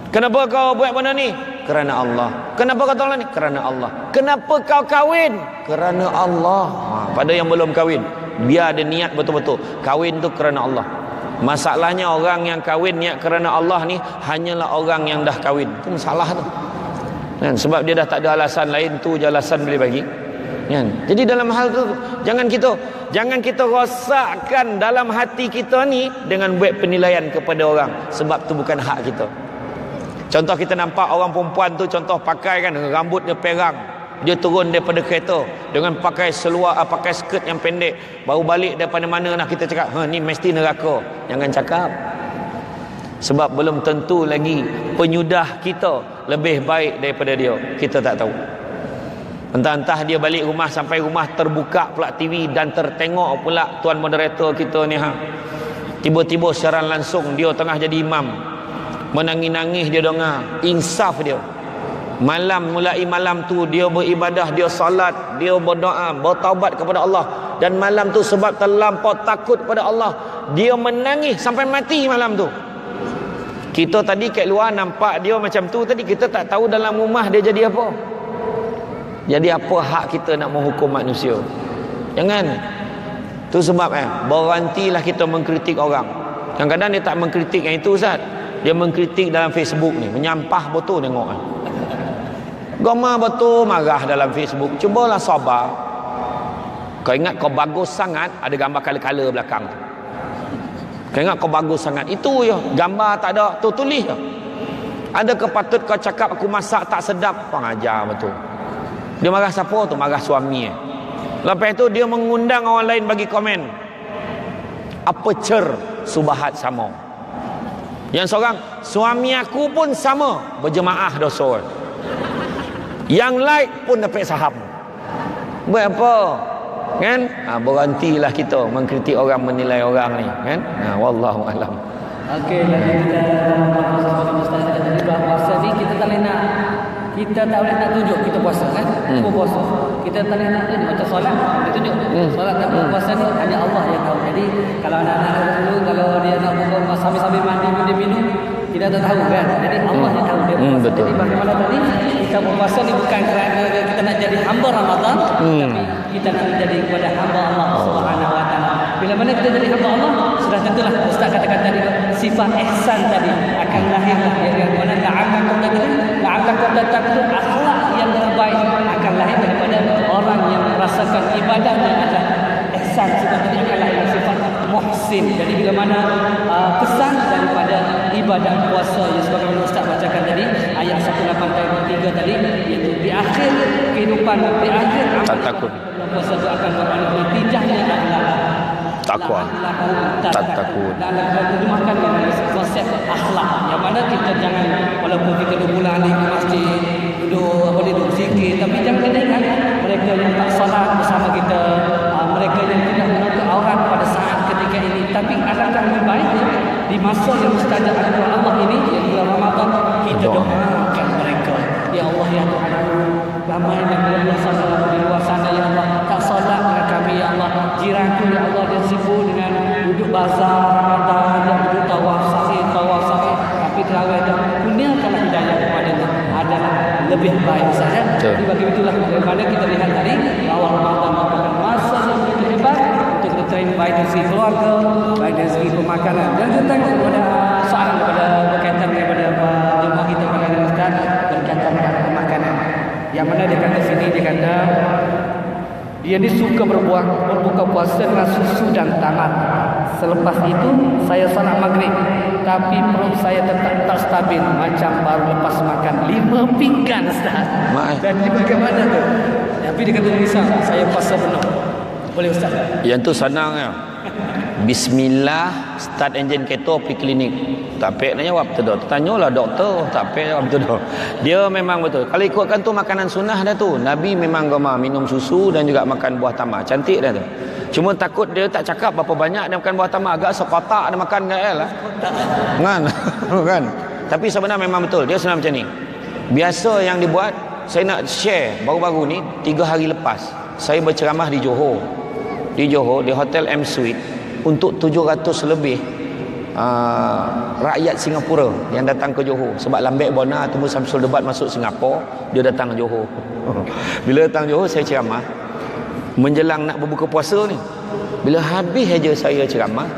Kenapa kau buat benda ni? Kerana Allah. Kenapa kau tolong ni? Kerana Allah. Kenapa kau kahwin? Kerana Allah. Ha, pada yang belum kahwin biar ada niat betul-betul. Kahwin tu kerana Allah. Masalahnya orang yang kahwin niat kerana Allah ni hanyalah orang yang dah kahwin. Itu masalah tu. Kan? Sebab dia dah tak ada alasan lain tu je alasan boleh bagi kan? Jadi dalam hal tu jangan kita jangan kita rosakkan dalam hati kita ni dengan buat penilaian kepada orang sebab tu bukan hak kita. Contoh kita nampak orang perempuan tu contoh pakai kan rambut dia perang. Dia turun daripada kereta dengan pakai seluar uh, pakai skirt yang pendek. Baru balik daripada mana nak kita cakap ha ni mesti neraka. Jangan cakap. Sebab belum tentu lagi penyudah kita lebih baik daripada dia. Kita tak tahu Entah-entah dia balik rumah sampai rumah terbuka pula TV dan tertengok pula tuan moderator kita ni ha. Tiba-tiba secara langsung dia tengah jadi imam. Menangis-nangis dia dengar. Insaf dia. Malam mulai malam tu dia beribadah, dia salat, dia berdoa, bertaubat kepada Allah. Dan malam tu sebab terlampau takut kepada Allah, dia menangis sampai mati malam tu. Kita tadi kat luar nampak dia macam tu tadi kita tak tahu dalam rumah dia jadi apa. Jadi apa hak kita nak menghukum manusia? Jangan. Tu sebab eh berhentilah kita mengkritik orang. Kadang-kadang dia tak mengkritik yang itu Ustaz. Dia mengkritik dalam Facebook ni, menyampah betul tengok kan. Goma betul marah dalam Facebook. Cubalah sabar. Kau ingat kau bagus sangat ada gambar kala-kala belakang tu. Kau ingat kau bagus sangat itu ya gambar tak ada tu tulis je. Ada kepatut kau cakap aku masak tak sedap pengajar betul. Dia marah siapa tu? Marah suami eh. Lepas itu dia mengundang orang lain bagi komen. Apa cer subahat sama. Yang seorang, suami aku pun sama. Berjemaah dosa. Yang like pun dapat saham. Buat apa? Kan? Ha, berhentilah kita mengkritik orang, menilai orang ni. Kan? Ha, Wallahu alam. Okey, lagi kita Ustaz tadi puasa ni kita tak nak kita tak boleh nak tunjuk kita puasa kan hmm. puasa kita tak boleh nak tunjuk macam solat kita tunjuk hmm. solat dan hmm. puasa ni hanya Allah yang tahu jadi kalau anak-anak dulu kalau dia nak buka sambil-sambil mandi dia minum kita tak tahu kan jadi Allah hmm. yang tahu dia hmm, betul. jadi bagaimana tadi kita berpuasa ni bukan kerana kita nak jadi hamba Ramadan hmm. tapi kita nak jadi kepada hamba Allah Subhanahu wa taala bila mana kita jadi hamba Allah sudah tentulah ustaz katakan tadi sifat ihsan tadi akan lahir yang mana la'allakum la'allakum tattaqun akhlak yang terbaik akan lahir daripada orang yang merasakan ibadahnya adalah ihsan. Sifat tadi akan lahir sifat muhsin. Jadi bila mana uh, kesan daripada ibadah puasa yang sebagaimana ustaz bacakan tadi ayat 183 tadi iaitu di akhir kehidupan di akhir tak takut. puasa itu akan natijahnya adalah takwa tak takut. Dan terjemahkan dengan konsep akhlak. Yang mana kita jangan walaupun kita duduk bulan di masjid duduk apa duduk zikir tapi jangan ingat mereka yang tak salat bersama kita ah, mereka yang tidak menutup aurat pada saat ketika ini. Tapi alangkah lebih baik di masa yang mustajab ada Allah ini yang bulan Ramadan kita doakan mereka. Ya Allah ya Tuhan. Ramai yang berada sana jiranku ya Allah dia sibuk dengan duduk bazar Ramadan dan duduk tawaf sahih tawaf sahih. Tapi terawih dan kurniakanlah hidayah kepada dia adalah lebih baik saja jadi bagi itulah bagaimana kita lihat tadi awal Ramadan merupakan masa yang begitu hebat untuk kita terima baik dari segi keluarga baik dari segi pemakanan. Dan kita tengok kepada soalan kepada berkaitan kepada jemaah kita pada Ustaz berkaitan dengan pemakanan. Yang mana dia kata sini dia kata dia ni suka berbuah berbuka puasa dengan susu dan tamat. Selepas itu saya salat maghrib tapi perut saya tetap tak stabil macam baru lepas makan lima pinggan Ustaz. Maaf. Dan ini bagaimana tu? Tapi dia kata Nisa, saya puasa penuh. Boleh Ustaz? Yang tu senang ya. Bismillah start enjin kereta pergi klinik. Tak pek nak jawab betul doktor. Tanyalah doktor, tak pek jawab betul doktor. Dia memang betul. Kalau ikutkan tu makanan sunnah dah tu. Nabi memang gemar minum susu dan juga makan buah tamar. Cantik dah tu. Cuma takut dia tak cakap berapa banyak dia makan buah tamar. Agak sekotak dia makan kan lah. Kan? kan? Tapi sebenarnya memang betul. Dia sebenarnya macam ni. Biasa yang dibuat, saya nak share baru-baru ni, tiga hari lepas. Saya berceramah di Johor. Di Johor, di Hotel M Suite untuk 700 lebih uh, rakyat Singapura yang datang ke Johor. Sebab Lambek Bona tunggu Samsul Debat masuk Singapura dia datang ke Johor. Bila datang Johor saya ceramah. Menjelang nak berbuka puasa ni bila habis aja saya ceramah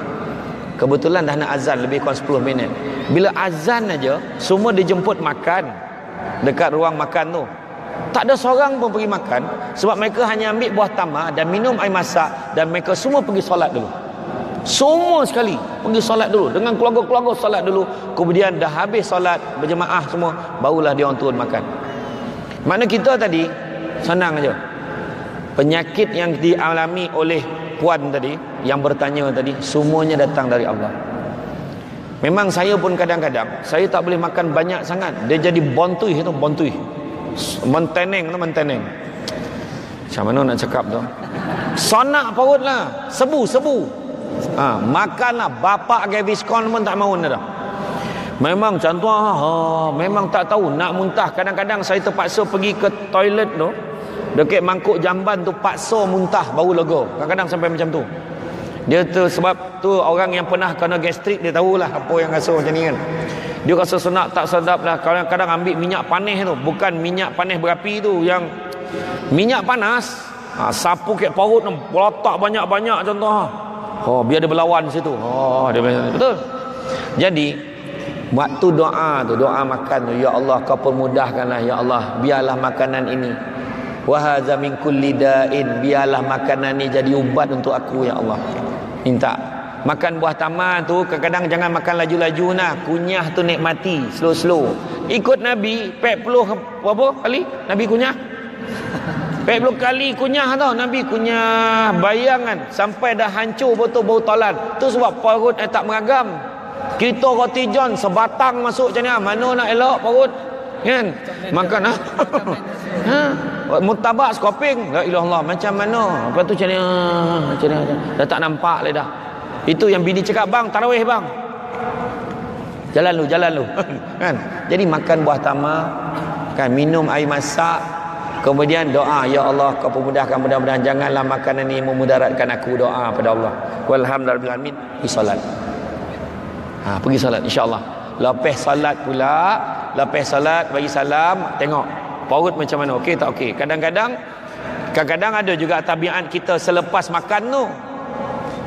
kebetulan dah nak azan lebih kurang 10 minit. Bila azan aja semua dijemput makan dekat ruang makan tu. Tak ada seorang pun pergi makan sebab mereka hanya ambil buah tamar dan minum air masak dan mereka semua pergi solat dulu semua sekali pergi solat dulu. Dengan keluarga-keluarga solat dulu. Kemudian dah habis solat berjemaah semua barulah dia orang turun makan. Mana kita tadi senang aja. Penyakit yang dialami oleh puan tadi yang bertanya tadi semuanya datang dari Allah. Memang saya pun kadang-kadang saya tak boleh makan banyak sangat. Dia jadi bontui itu bontui menteneng tu menteneng. Macam mana nak cakap tu? Sonak lah sebu sebu ha, makanlah bapak Gaviscon pun tak mahu dah memang contoh ha, ha, memang tak tahu. Nak muntah kadang-kadang saya terpaksa pergi ke toilet tu dekat mangkuk jamban tu paksa muntah baru lega kadang-kadang sampai macam tu. Dia tu sebab tu orang yang pernah kena gastrik dia tahulah apa yang rasa macam ni kan. Dia rasa senak tak sedap lah. Kadang-kadang ambil minyak panas tu bukan minyak panas berapi tu yang minyak panas ha, sapu kat parut tu letak banyak-banyak contoh ha. Oh, biar dia berlawan situ. Oh, dia betul. Jadi waktu doa tu, doa makan tu, ya Allah kau permudahkanlah ya Allah, biarlah makanan ini wa hadza min kulli da'in, biarlah makanan ini jadi ubat untuk aku ya Allah. Minta. Makan buah taman tu kadang-kadang jangan makan laju-laju nah, kunyah tu nikmati slow-slow. Ikut Nabi 40 berapa kali Nabi kunyah? 40 kali kunyah tau. Nabi kunyah bayangan sampai dah hancur betul bau talan. Tu sebab perut eh, tak meragam. Kita roti john sebatang masuk macam ni. Ah. mana nak elok perut? Kan? Makan ha? ha? Mutabak skoping la ilallah macam mana? Apa tu macam ni ah, macam ni dah tak nampak lah dah. Itu yang bini cakap bang tarawih bang. Jalan lu jalan lu. Kan? Jadi makan buah tamar kan? Minum air masak Kemudian doa, Ya Allah kau pemudahkan mudah-mudahan janganlah makanan ini memudaratkan aku doa pada Allah. Walhamdulillah pergi salat. Ha, pergi salat insya-Allah. Lepas salat pula, lepas salat bagi salam, tengok perut macam mana. Okey tak okey? Kadang-kadang kadang-kadang ada juga tabiat kita selepas makan tu.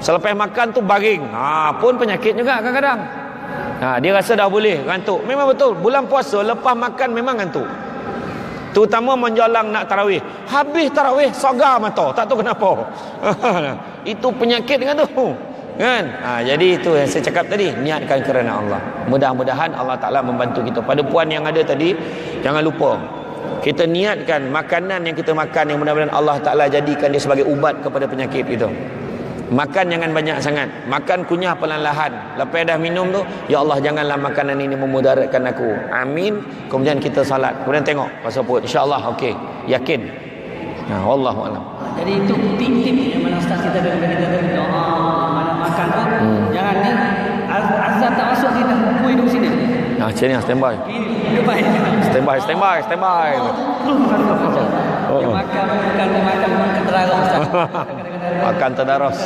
Selepas makan tu baring. Ha, pun penyakit juga kadang-kadang. Ha, dia rasa dah boleh ngantuk. Memang betul. Bulan puasa lepas makan memang ngantuk. Terutama menjalang nak tarawih. Habis tarawih sogar mata. Tak tahu kenapa. itu penyakit dengan tu. Kan? Ha, jadi itu yang saya cakap tadi. Niatkan kerana Allah. Mudah-mudahan Allah Ta'ala membantu kita. Pada puan yang ada tadi. Jangan lupa. Kita niatkan makanan yang kita makan. Yang mudah-mudahan Allah Ta'ala jadikan dia sebagai ubat kepada penyakit itu. Makan jangan banyak sangat. Makan kunyah perlahan-lahan. Lepas dah minum tu, ya Allah janganlah makanan ini memudaratkan aku. Amin. Kemudian kita salat. Kemudian tengok pasal perut. Insya-Allah okey. Yakin. Nah, wallahu alam. Jadi itu tip-tip yang mana ustaz kita kita bagi doa mana makan tu. Hmm. Jangan ni azan tak masuk kita buku hidup sini. Nah, sini standby. Standby, standby, standby. Oh, oh. makan bukan makan makan terarus. akan terdaras.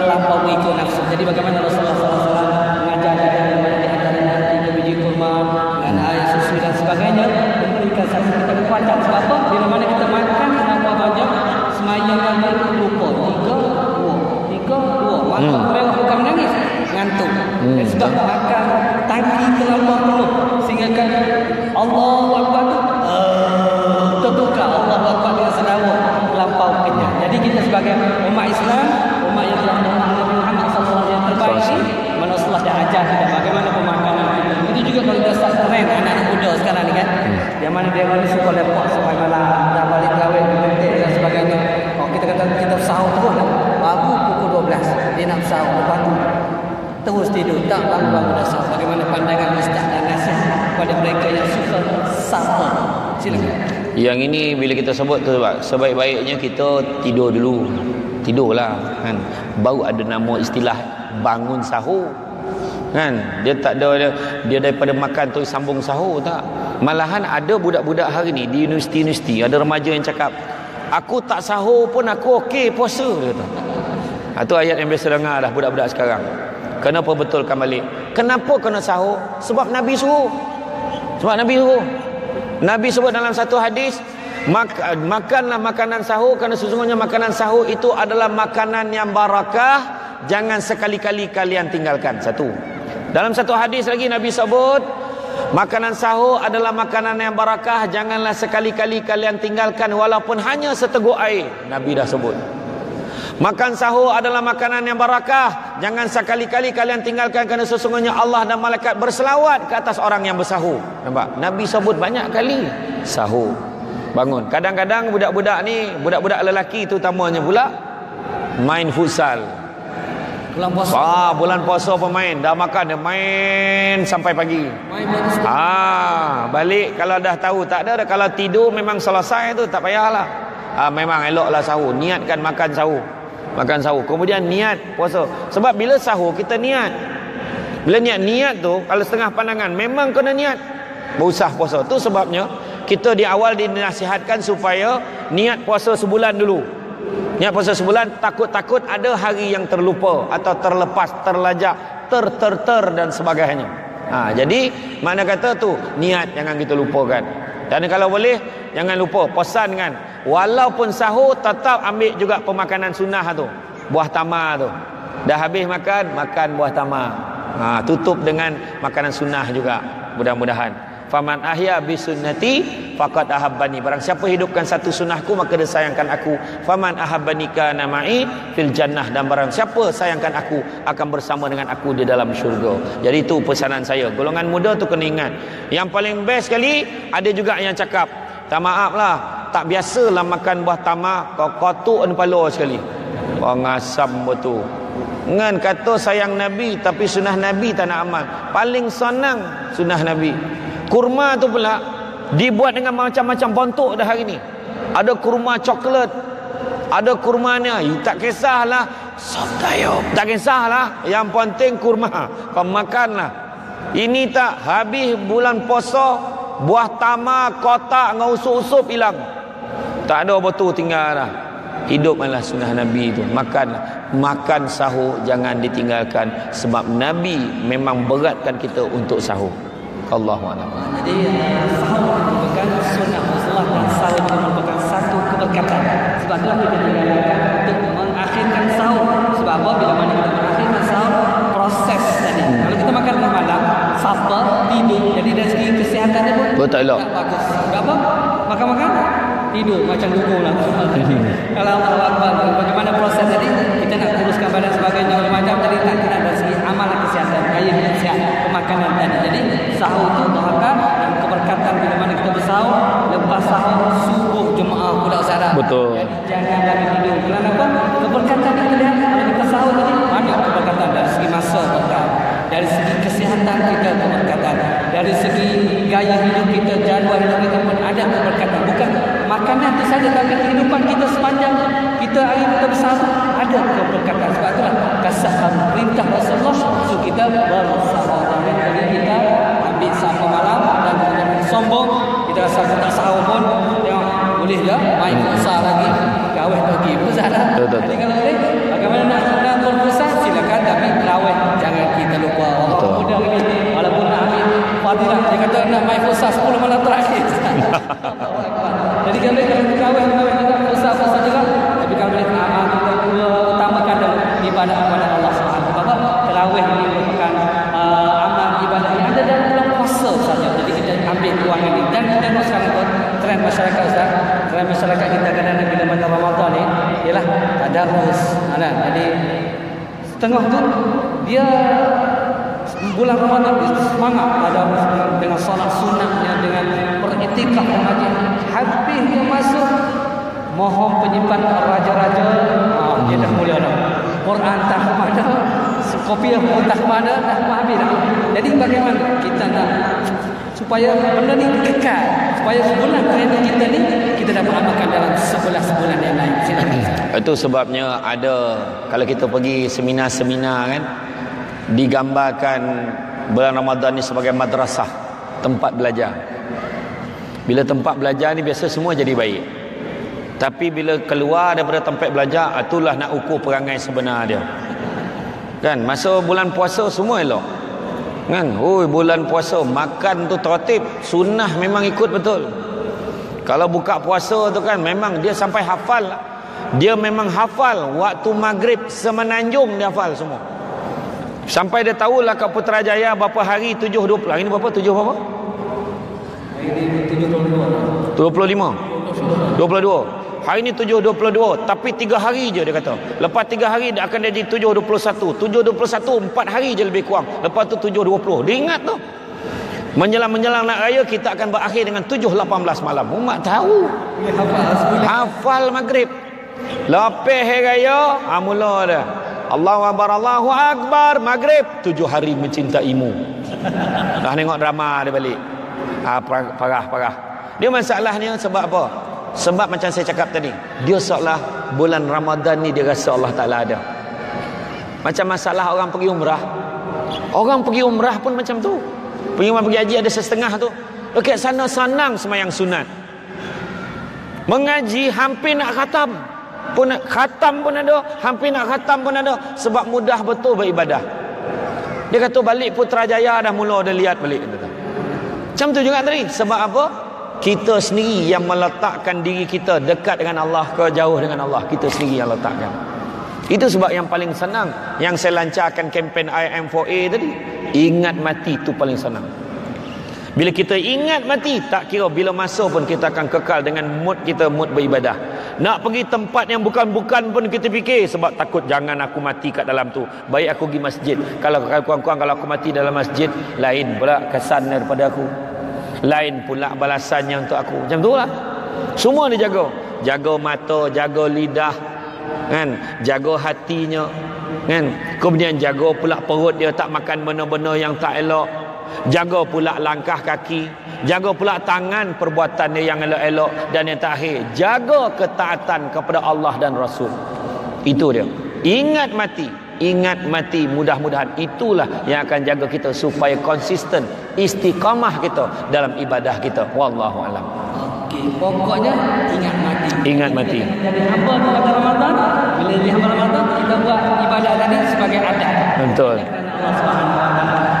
Terlampau ikut nafsu. Jadi bagaimana Rasulullah SAW mengajar kita bagaimana di antara nanti biji kurma dengan air susu dan sebagainya memberikan satu kita kekuatan sebab apa? Bila mana kita makan terlampau banyak semayang yang lupa tiga dua tiga dua maka hmm. mereka bukan menangis ngantuk hmm. sebab makan tangki terlampau penuh sehingga kan Allah Akbar tu uh, tertukar Allah Akbar dengan sedawa terlampau jadi kita sebagai umat Islam umat yang telah mengenal Nabi Muhammad SAW yang terbaik ini mana Allah dah ajar kita bagaimana pemakanan kita. Itu juga kalau dia start trend anak-anak muda sekarang ni kan. Hmm. yang mana dia ni suka lepak sampai malam dah balik kahwin dan sebagainya. Kalau kita kata kita sahur terus baru pukul 12 dia nak sahur tidur. Tak bangun-bangun dasar bagaimana pandangan ustaz dan nasihat kepada mereka yang suka sapa? Silakan yang ini bila kita sebut tu sebab sebaik-baiknya kita tidur dulu. Tidurlah kan? Baru ada nama istilah bangun sahur kan? Dia tak ada dia, dia daripada makan tu sambung sahur tak? Malahan ada budak-budak hari ni di universiti-universiti ada remaja yang cakap aku tak sahur pun aku okey puasa dia kata. Ha, ayat yang biasa dengar dah budak-budak sekarang. Kenapa betulkan balik? Kenapa kena sahur? Sebab Nabi suruh. Sebab Nabi suruh Nabi sebut dalam satu hadis Mak, makanlah makanan sahur kerana sesungguhnya makanan sahur itu adalah makanan yang barakah. Jangan sekali-kali kalian tinggalkan. Satu. Dalam satu hadis lagi Nabi sebut makanan sahur adalah makanan yang barakah. Janganlah sekali-kali kalian tinggalkan walaupun hanya seteguk air. Nabi dah sebut Makan sahur adalah makanan yang barakah. Jangan sekali-kali kalian tinggalkan kerana sesungguhnya Allah dan malaikat berselawat ke atas orang yang bersahur. Nampak? Nabi sebut banyak kali sahur. Bangun. Kadang-kadang budak-budak ni, budak-budak lelaki tu utamanya pula main futsal. Bulan puasa. Ah, bulan puasa pemain. Dah makan dia main sampai pagi. Main Ah, balik kalau dah tahu tak ada kalau tidur memang selesai tu tak payahlah. Ah, memang eloklah sahur. Niatkan makan sahur makan sahur. Kemudian niat puasa. Sebab bila sahur kita niat. Bila niat niat tu kalau setengah pandangan memang kena niat. Berusaha puasa. Tu sebabnya kita di awal dinasihatkan supaya niat puasa sebulan dulu. Niat puasa sebulan takut-takut ada hari yang terlupa atau terlepas terlajak ter ter ter dan sebagainya. Ha, jadi mana kata tu? Niat jangan kita lupakan dan kalau boleh jangan lupa pesan kan. Walaupun sahur tetap ambil juga pemakanan sunnah tu. Buah tamar tu. Dah habis makan makan buah tamar. Ha, tutup dengan makanan sunnah juga. Mudah-mudahan faman ahya bi sunnati faqad ahabbani. Barang siapa hidupkan satu sunnahku maka dia sayangkan aku. Faman ahabbani kana ma'i fil jannah. Dan barang siapa sayangkan aku akan bersama dengan aku di dalam syurga. Jadi itu pesanan saya. Golongan muda tu kena ingat. Yang paling best sekali ada juga yang cakap tak maaf lah tak biasalah makan buah tamak kau kotuk kepala sekali. Orang asam betul Ngan kata sayang Nabi tapi sunnah Nabi tak nak amal. Paling senang sunnah Nabi. Kurma tu pula dibuat dengan macam-macam bentuk dah hari ni. Ada kurma coklat. Ada kurmanya. Tak kisahlah. Sop tayo. Tak kisahlah. Yang penting kurma. Kau makanlah. Ini tak habis bulan puasa. Buah tamar kotak dengan usup-usup hilang. Tak ada betul tinggal dah. Hidup adalah sunnah Nabi itu. Makanlah. Makan sahur jangan ditinggalkan. Sebab Nabi memang beratkan kita untuk sahur. Allahu a'lam. Jadi sahur merupakan sunnah Rasulullah dan sahur merupakan satu keberkatan. Sebab itulah kita digalakkan untuk mengakhirkan sahur. Sebab apa? Bila mana kita mengakhirkan sahur, proses tadi. Hmm. Kalau kita makan malam, sapa, tidur. Jadi dari segi kesehatannya pun Betul elok. bagus. Berapa? Makan-makan? Tidur macam dukung lah. Kalau Allah Akbar, bagaimana proses tadi? Kita nak kuruskan badan sebagainya macam jadi tak kena segi amalan kesihatan, gaya hidup sihat, pemakanan tadi. Jadi sahur itu dan keberkatan bila mana kita bersahur lepas sahur subuh jemaah pula sadar Betul. jangan lagi tidur. Kerana apa? Keberkatan kita lihat kalau kita sahur tadi banyak keberkatan dari segi masa berkat dari segi kesihatan kita keberkatan dari segi gaya hidup kita jadual hidup kita pun ada keberkatan. Bukan makanan itu saja tapi kehidupan kita sepanjang kita hari kita bersahur ada keberkatan. Sebab itulah kasahkan perintah Rasulullah so kita bersahur dan jadi kita ambil sahur malam dan sombong. Kita rasa kita tak sahur pun tengok boleh je main besar lagi. Kawin lagi besar Betul, betul. jadi kalau boleh bagaimana nak nak berpuasa? Silakan tapi terawih jangan kita lupa. Orang Betul. muda ini walaupun nak ambil fadilah. Dia kata nak main puasa 10 malam terakhir. Jadi kalau terawih terawih juga puasa puasa juga. Tapi boleh amal kita utamakan dalam ibadah kepada Allah Subhanahu wa taala. Terawih ini merupakan uh, amal ibadah yang ada dalam bulan puasa saja. Jadi kita ambil peluang ini. Dan kita sekarang pun trend masyarakat Ustaz. Trend masyarakat kita kadang-kadang bila mana Ramadan ni ialah tadarus ada jadi setengah tu dia bulan Ramadan semangat pada dengan solat sunatnya dengan beriktikaf dan haji habis dia masuk mohon penyimpan raja-raja. Ah, dia dah mulia dah. Quran tak ada kopi dah dah mana dah habis dah. Jadi bagaimana? Kita nak supaya benda ni kekal. Supaya sebulan training kita ni kita dapat amalkan dalam sebelah sebulan yang lain. Itu sebabnya ada kalau kita pergi seminar-seminar kan digambarkan bulan Ramadan ni sebagai madrasah tempat belajar bila tempat belajar ni biasa semua jadi baik tapi bila keluar daripada tempat belajar itulah nak ukur perangai sebenar dia kan masa bulan puasa semua elok Kan? Oi, bulan puasa makan tu tertib, sunnah memang ikut betul. Kalau buka puasa tu kan memang dia sampai hafal. Dia memang hafal waktu maghrib semenanjung dia hafal semua. Sampai dia tahu lah kat Putrajaya berapa hari 7 20. Hari ni berapa? 7 berapa? Hari ni 25. 25. 22. Hari ni 7.22 Tapi 3 hari je dia kata Lepas 3 hari dia akan jadi 7.21 7.21 4 hari je lebih kurang Lepas tu 7.20 Dia ingat tu Menjelang-menjelang nak raya Kita akan berakhir dengan 7.18 malam Umat tahu Hafal maghrib Lepas hari raya ha, Mula dia Allahu Akbar Allahu Akbar Maghrib 7 hari mencintaimu Dah tengok drama dia balik ha, Parah-parah Dia masalahnya sebab apa sebab macam saya cakap tadi, dia seolah bulan Ramadan ni dia rasa Allah Taala ada. Macam masalah orang pergi umrah. Orang pergi umrah pun macam tu. Pergi umrah pergi haji ada setengah tu. Dekat sana senang semayang sunat. Mengaji hampir nak khatam. Pun khatam pun ada, hampir nak khatam pun ada. Sebab mudah betul beribadah. Dia kata balik Putrajaya dah mula dah lihat balik Macam tu juga tadi. Sebab apa? kita sendiri yang meletakkan diri kita dekat dengan Allah ke jauh dengan Allah. Kita sendiri yang letakkan. Itu sebab yang paling senang. Yang saya lancarkan kempen IM4A tadi. Ingat mati itu paling senang bila kita ingat mati tak kira bila masa pun kita akan kekal dengan mood kita mood beribadah. Nak pergi tempat yang bukan-bukan pun kita fikir sebab takut jangan aku mati kat dalam tu. Baik aku pergi masjid. Kalau kurang-kurang kalau aku mati dalam masjid lain pula kesan daripada aku. Lain pula balasannya untuk aku. Macam tu lah. Semua dia jaga. Jaga mata jaga lidah kan? Jaga hatinya kan? Kemudian jaga pula perut dia tak makan benda-benda yang tak elok jaga pula langkah kaki. Jaga pula tangan perbuatan dia yang elok-elok dan yang terakhir jaga ketaatan kepada Allah dan Rasul. Itu dia. Ingat mati. Ingat mati mudah-mudahan. Itulah yang akan jaga kita supaya konsisten istiqamah kita dalam ibadah kita. Wallahu alam. Okey pokoknya ingat mati. Ingat mati. Jadi apa pada Ramadan? Bila di Ramadan kita buat ibadah tadi sebagai adat. Betul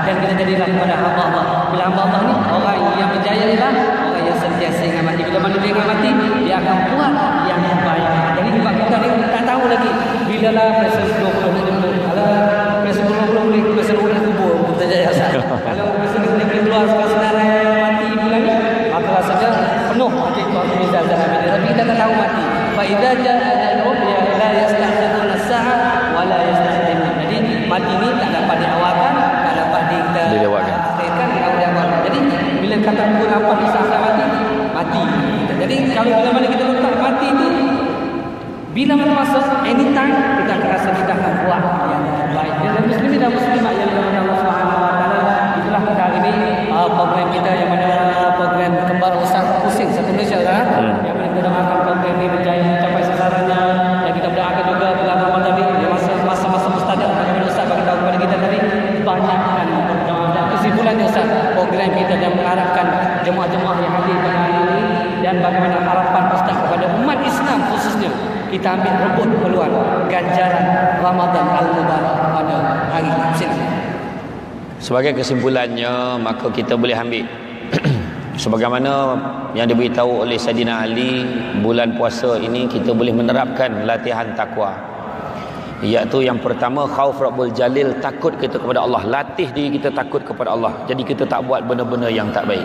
dan kita jadilah kepada hamba Allah bila hamba Allah ni orang yang berjaya ialah orang yang sentiasa ingat mati. Bila mana dia ingat mati dia akan buat yang terbaik jadi sebab kita ni tak tahu lagi bila lah 20 Kalau misalnya kita boleh keluar sekarang mati bulan ni, maka rasanya penuh mati Tuhan Mirza Zahra Bila. Tapi kita tak tahu mati. Fa'idha ja'adun ya la yastahidun as-sa'a wa la yastahidun. Jadi mati ni tak dapat diawalkan, tak dapat di kita dilewatkan. Kan diawalkan. Jadi bila kata pukul apa di saat mati, mati. Jadi kalau bila mana kita letak mati tu, bila mana masa, anytime kita akan rasa kita akan buat yang baik. Dan muslim dan yang dimana Allah Subhanahu Wa Taala itulah kita hari ini uh, program kita yang mana uh, program kembar Ustaz Pusing satu Malaysia kan hmm. yang mana kita doakan program ini menjaya mencapai sasarannya dan kita berdoakan juga bulan Ramadan ini di masa masa-masa mustajab bagaimana Ustaz bagi tahu kepada kita tadi banyakkan dan kesimpulannya Ustaz program kita dan mengharapkan jemaah-jemaah yang hadir pada hari ini dan bagaimana harapan Ustaz kepada umat Islam khususnya kita ambil rebut peluang ganjaran Ramadan Al-Mubarak pada hari ini. Sebagai kesimpulannya maka kita boleh ambil sebagaimana yang diberitahu oleh Saidina Ali bulan puasa ini kita boleh menerapkan latihan takwa. Iaitu yang pertama khauf rabbul jalil takut kita kepada Allah, latih diri kita takut kepada Allah. Jadi kita tak buat benda-benda yang tak baik.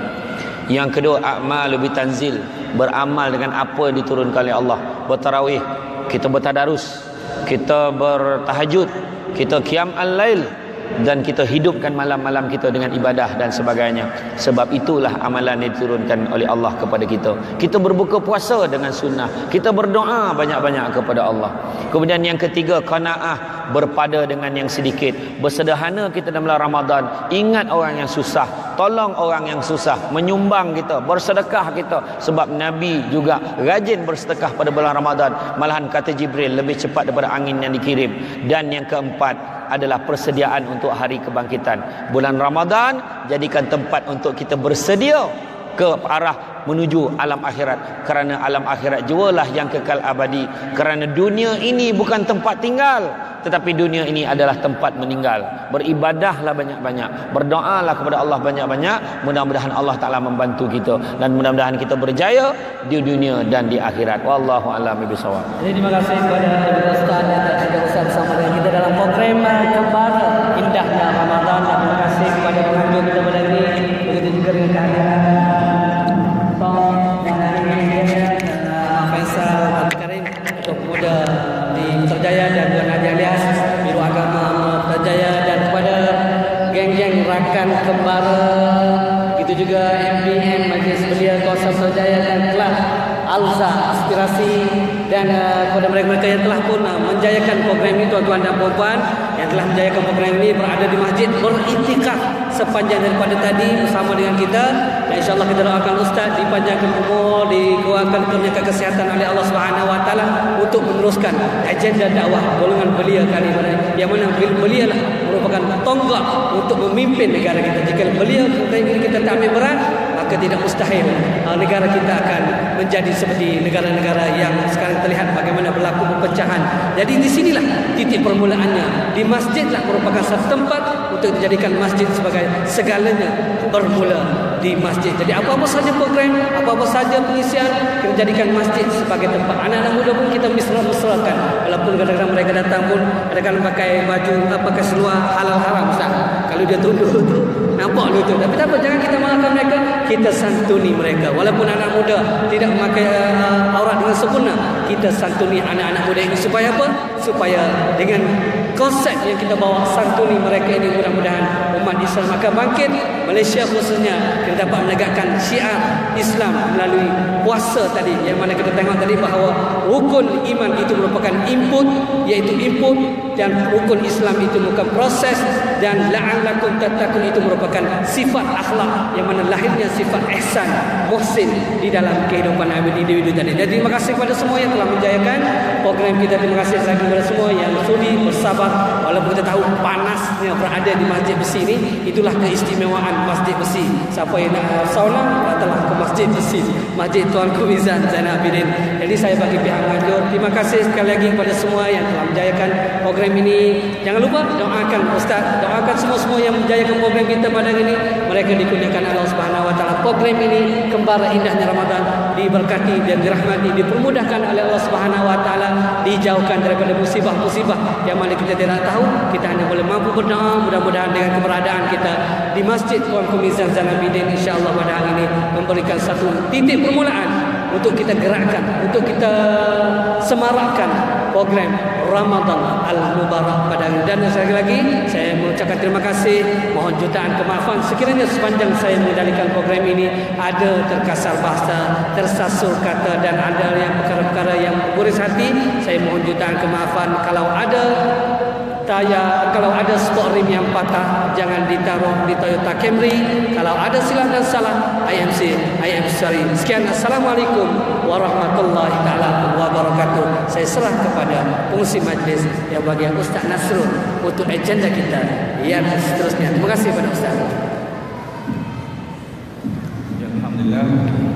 Yang kedua amal lebih tanzil beramal dengan apa yang diturunkan oleh Allah bertarawih kita bertadarus. Kita bertahajud. Kita qiyam al-lail dan kita hidupkan malam-malam kita dengan ibadah dan sebagainya. Sebab itulah amalan yang diturunkan oleh Allah kepada kita. Kita berbuka puasa dengan sunnah. Kita berdoa banyak-banyak kepada Allah. Kemudian yang ketiga qanaah berpada dengan yang sedikit. Bersederhana kita dalam Ramadan. Ingat orang yang susah. Tolong orang yang susah. Menyumbang kita. Bersedekah kita. Sebab Nabi juga rajin bersedekah pada bulan Ramadan. Malahan kata Jibril lebih cepat daripada angin yang dikirim. Dan yang keempat adalah persediaan untuk hari kebangkitan. Bulan Ramadan jadikan tempat untuk kita bersedia ke arah menuju alam akhirat. Kerana alam akhirat jualah yang kekal abadi. Kerana dunia ini bukan tempat tinggal tetapi dunia ini adalah tempat meninggal. Beribadahlah banyak-banyak berdoalah kepada Allah banyak-banyak. Mudah-mudahan Allah Taala membantu kita dan mudah-mudahan kita berjaya di dunia dan di akhirat. Wallahu a'lam bishawab. Jadi terima kasih kepada Ibu Ustaz dan juga Ustaz bersama dengan kita dalam program kembar indahnya Ramadan. Dan terima kasih kepada pengunjung kita pada rakan kembara itu juga MBM Majlis Belia Kawasan Putrajaya dan kelas Alza Aspirasi dan uh, kepada mereka-mereka yang telah pun uh, menjayakan program ini tuan-tuan dan puan yang telah menjayakan program ini berada di masjid beritikaf sepanjang daripada tadi bersama dengan kita dan insyaallah kita doakan ustaz dipanjangkan umur dikuatkan kurniakan kesihatan oleh Allah Subhanahu wa taala untuk meneruskan agenda dakwah golongan belia kali ini. Yang mana belia lah merupakan tonggak untuk memimpin negara kita. Jika belia kita ini kita tak ambil berat maka tidak mustahil uh, negara kita akan menjadi seperti negara-negara yang sekarang terlihat bagaimana berlaku perpecahan. Jadi di sinilah titik permulaannya. Di masjidlah merupakan satu tempat untuk dijadikan masjid sebagai segalanya bermula di masjid. Jadi apa-apa saja program, apa-apa saja pengisian, kita jadikan masjid sebagai tempat. Anak-anak muda pun kita mesra-mesrakan. Walaupun kadang-kadang mereka datang pun kadang-kadang pakai baju, pakai seluar halal haram Ustaz. Kalau dia tunduk tu, nampak tu. Tapi tak apa, jangan kita marahkan mereka, kita santuni mereka. Walaupun anak muda tidak memakai uh, aurat dengan sempurna, kita santuni anak-anak muda ini supaya apa? Supaya dengan konsep yang kita bawa santuni mereka ini mudah-mudahan umat Islam akan bangkit. Malaysia khususnya kita dapat menegakkan syiar Islam melalui puasa tadi. Yang mana kita tengok tadi bahawa rukun iman itu merupakan input iaitu input dan rukun Islam itu merupakan proses dan la'allakum tattaqun itu merupakan sifat akhlak yang mana lahirnya sifat ihsan muhsin di dalam kehidupan individu tadi. Jadi terima kasih kepada semua yang telah menjayakan program kita. Terima kasih lagi kepada semua yang sudi bersabar walaupun kita tahu panasnya berada di masjid besi ini itulah keistimewaan masjid besi siapa yang nak sauna datanglah ke masjid besi masjid Tuan Kumizan Zainal Abidin jadi saya bagi pihak manjur terima kasih sekali lagi kepada semua yang telah menjayakan program ini jangan lupa doakan Ustaz doakan semua-semua yang menjayakan program kita pada hari ini. Mereka dikurniakan Allah Subhanahu Wa Taala. Program ini kembara indahnya Ramadan diberkati dan dirahmati dipermudahkan oleh Allah Subhanahu Wa Taala dijauhkan daripada musibah-musibah yang mana kita tidak tahu. Kita hanya boleh mampu berdoa mudah-mudahan dengan keberadaan kita di Masjid Tuan Kumizan Zanabidin insya-Allah pada hari ini memberikan satu titik permulaan untuk kita gerakkan untuk kita semarakkan program Ramadan Al-Mubarak pada hari dan sekali lagi saya mengucapkan terima kasih mohon jutaan kemaafan. Sekiranya sepanjang saya mengendalikan program ini ada terkasar bahasa tersasur kata dan ada yang perkara-perkara yang berguris hati saya mohon jutaan kemaafan. Kalau ada taya kalau ada sport rim yang patah jangan ditaruh di Toyota Camry. Kalau ada silap dan salah IMC IM sorry. Sekian assalamualaikum warahmatullahi taala wabarakatuh. Saya serah kepada pengusi majlis yang bagian Ustaz Nasrul untuk agenda kita. Yang seterusnya. Terima kasih kepada Ustaz. Alhamdulillah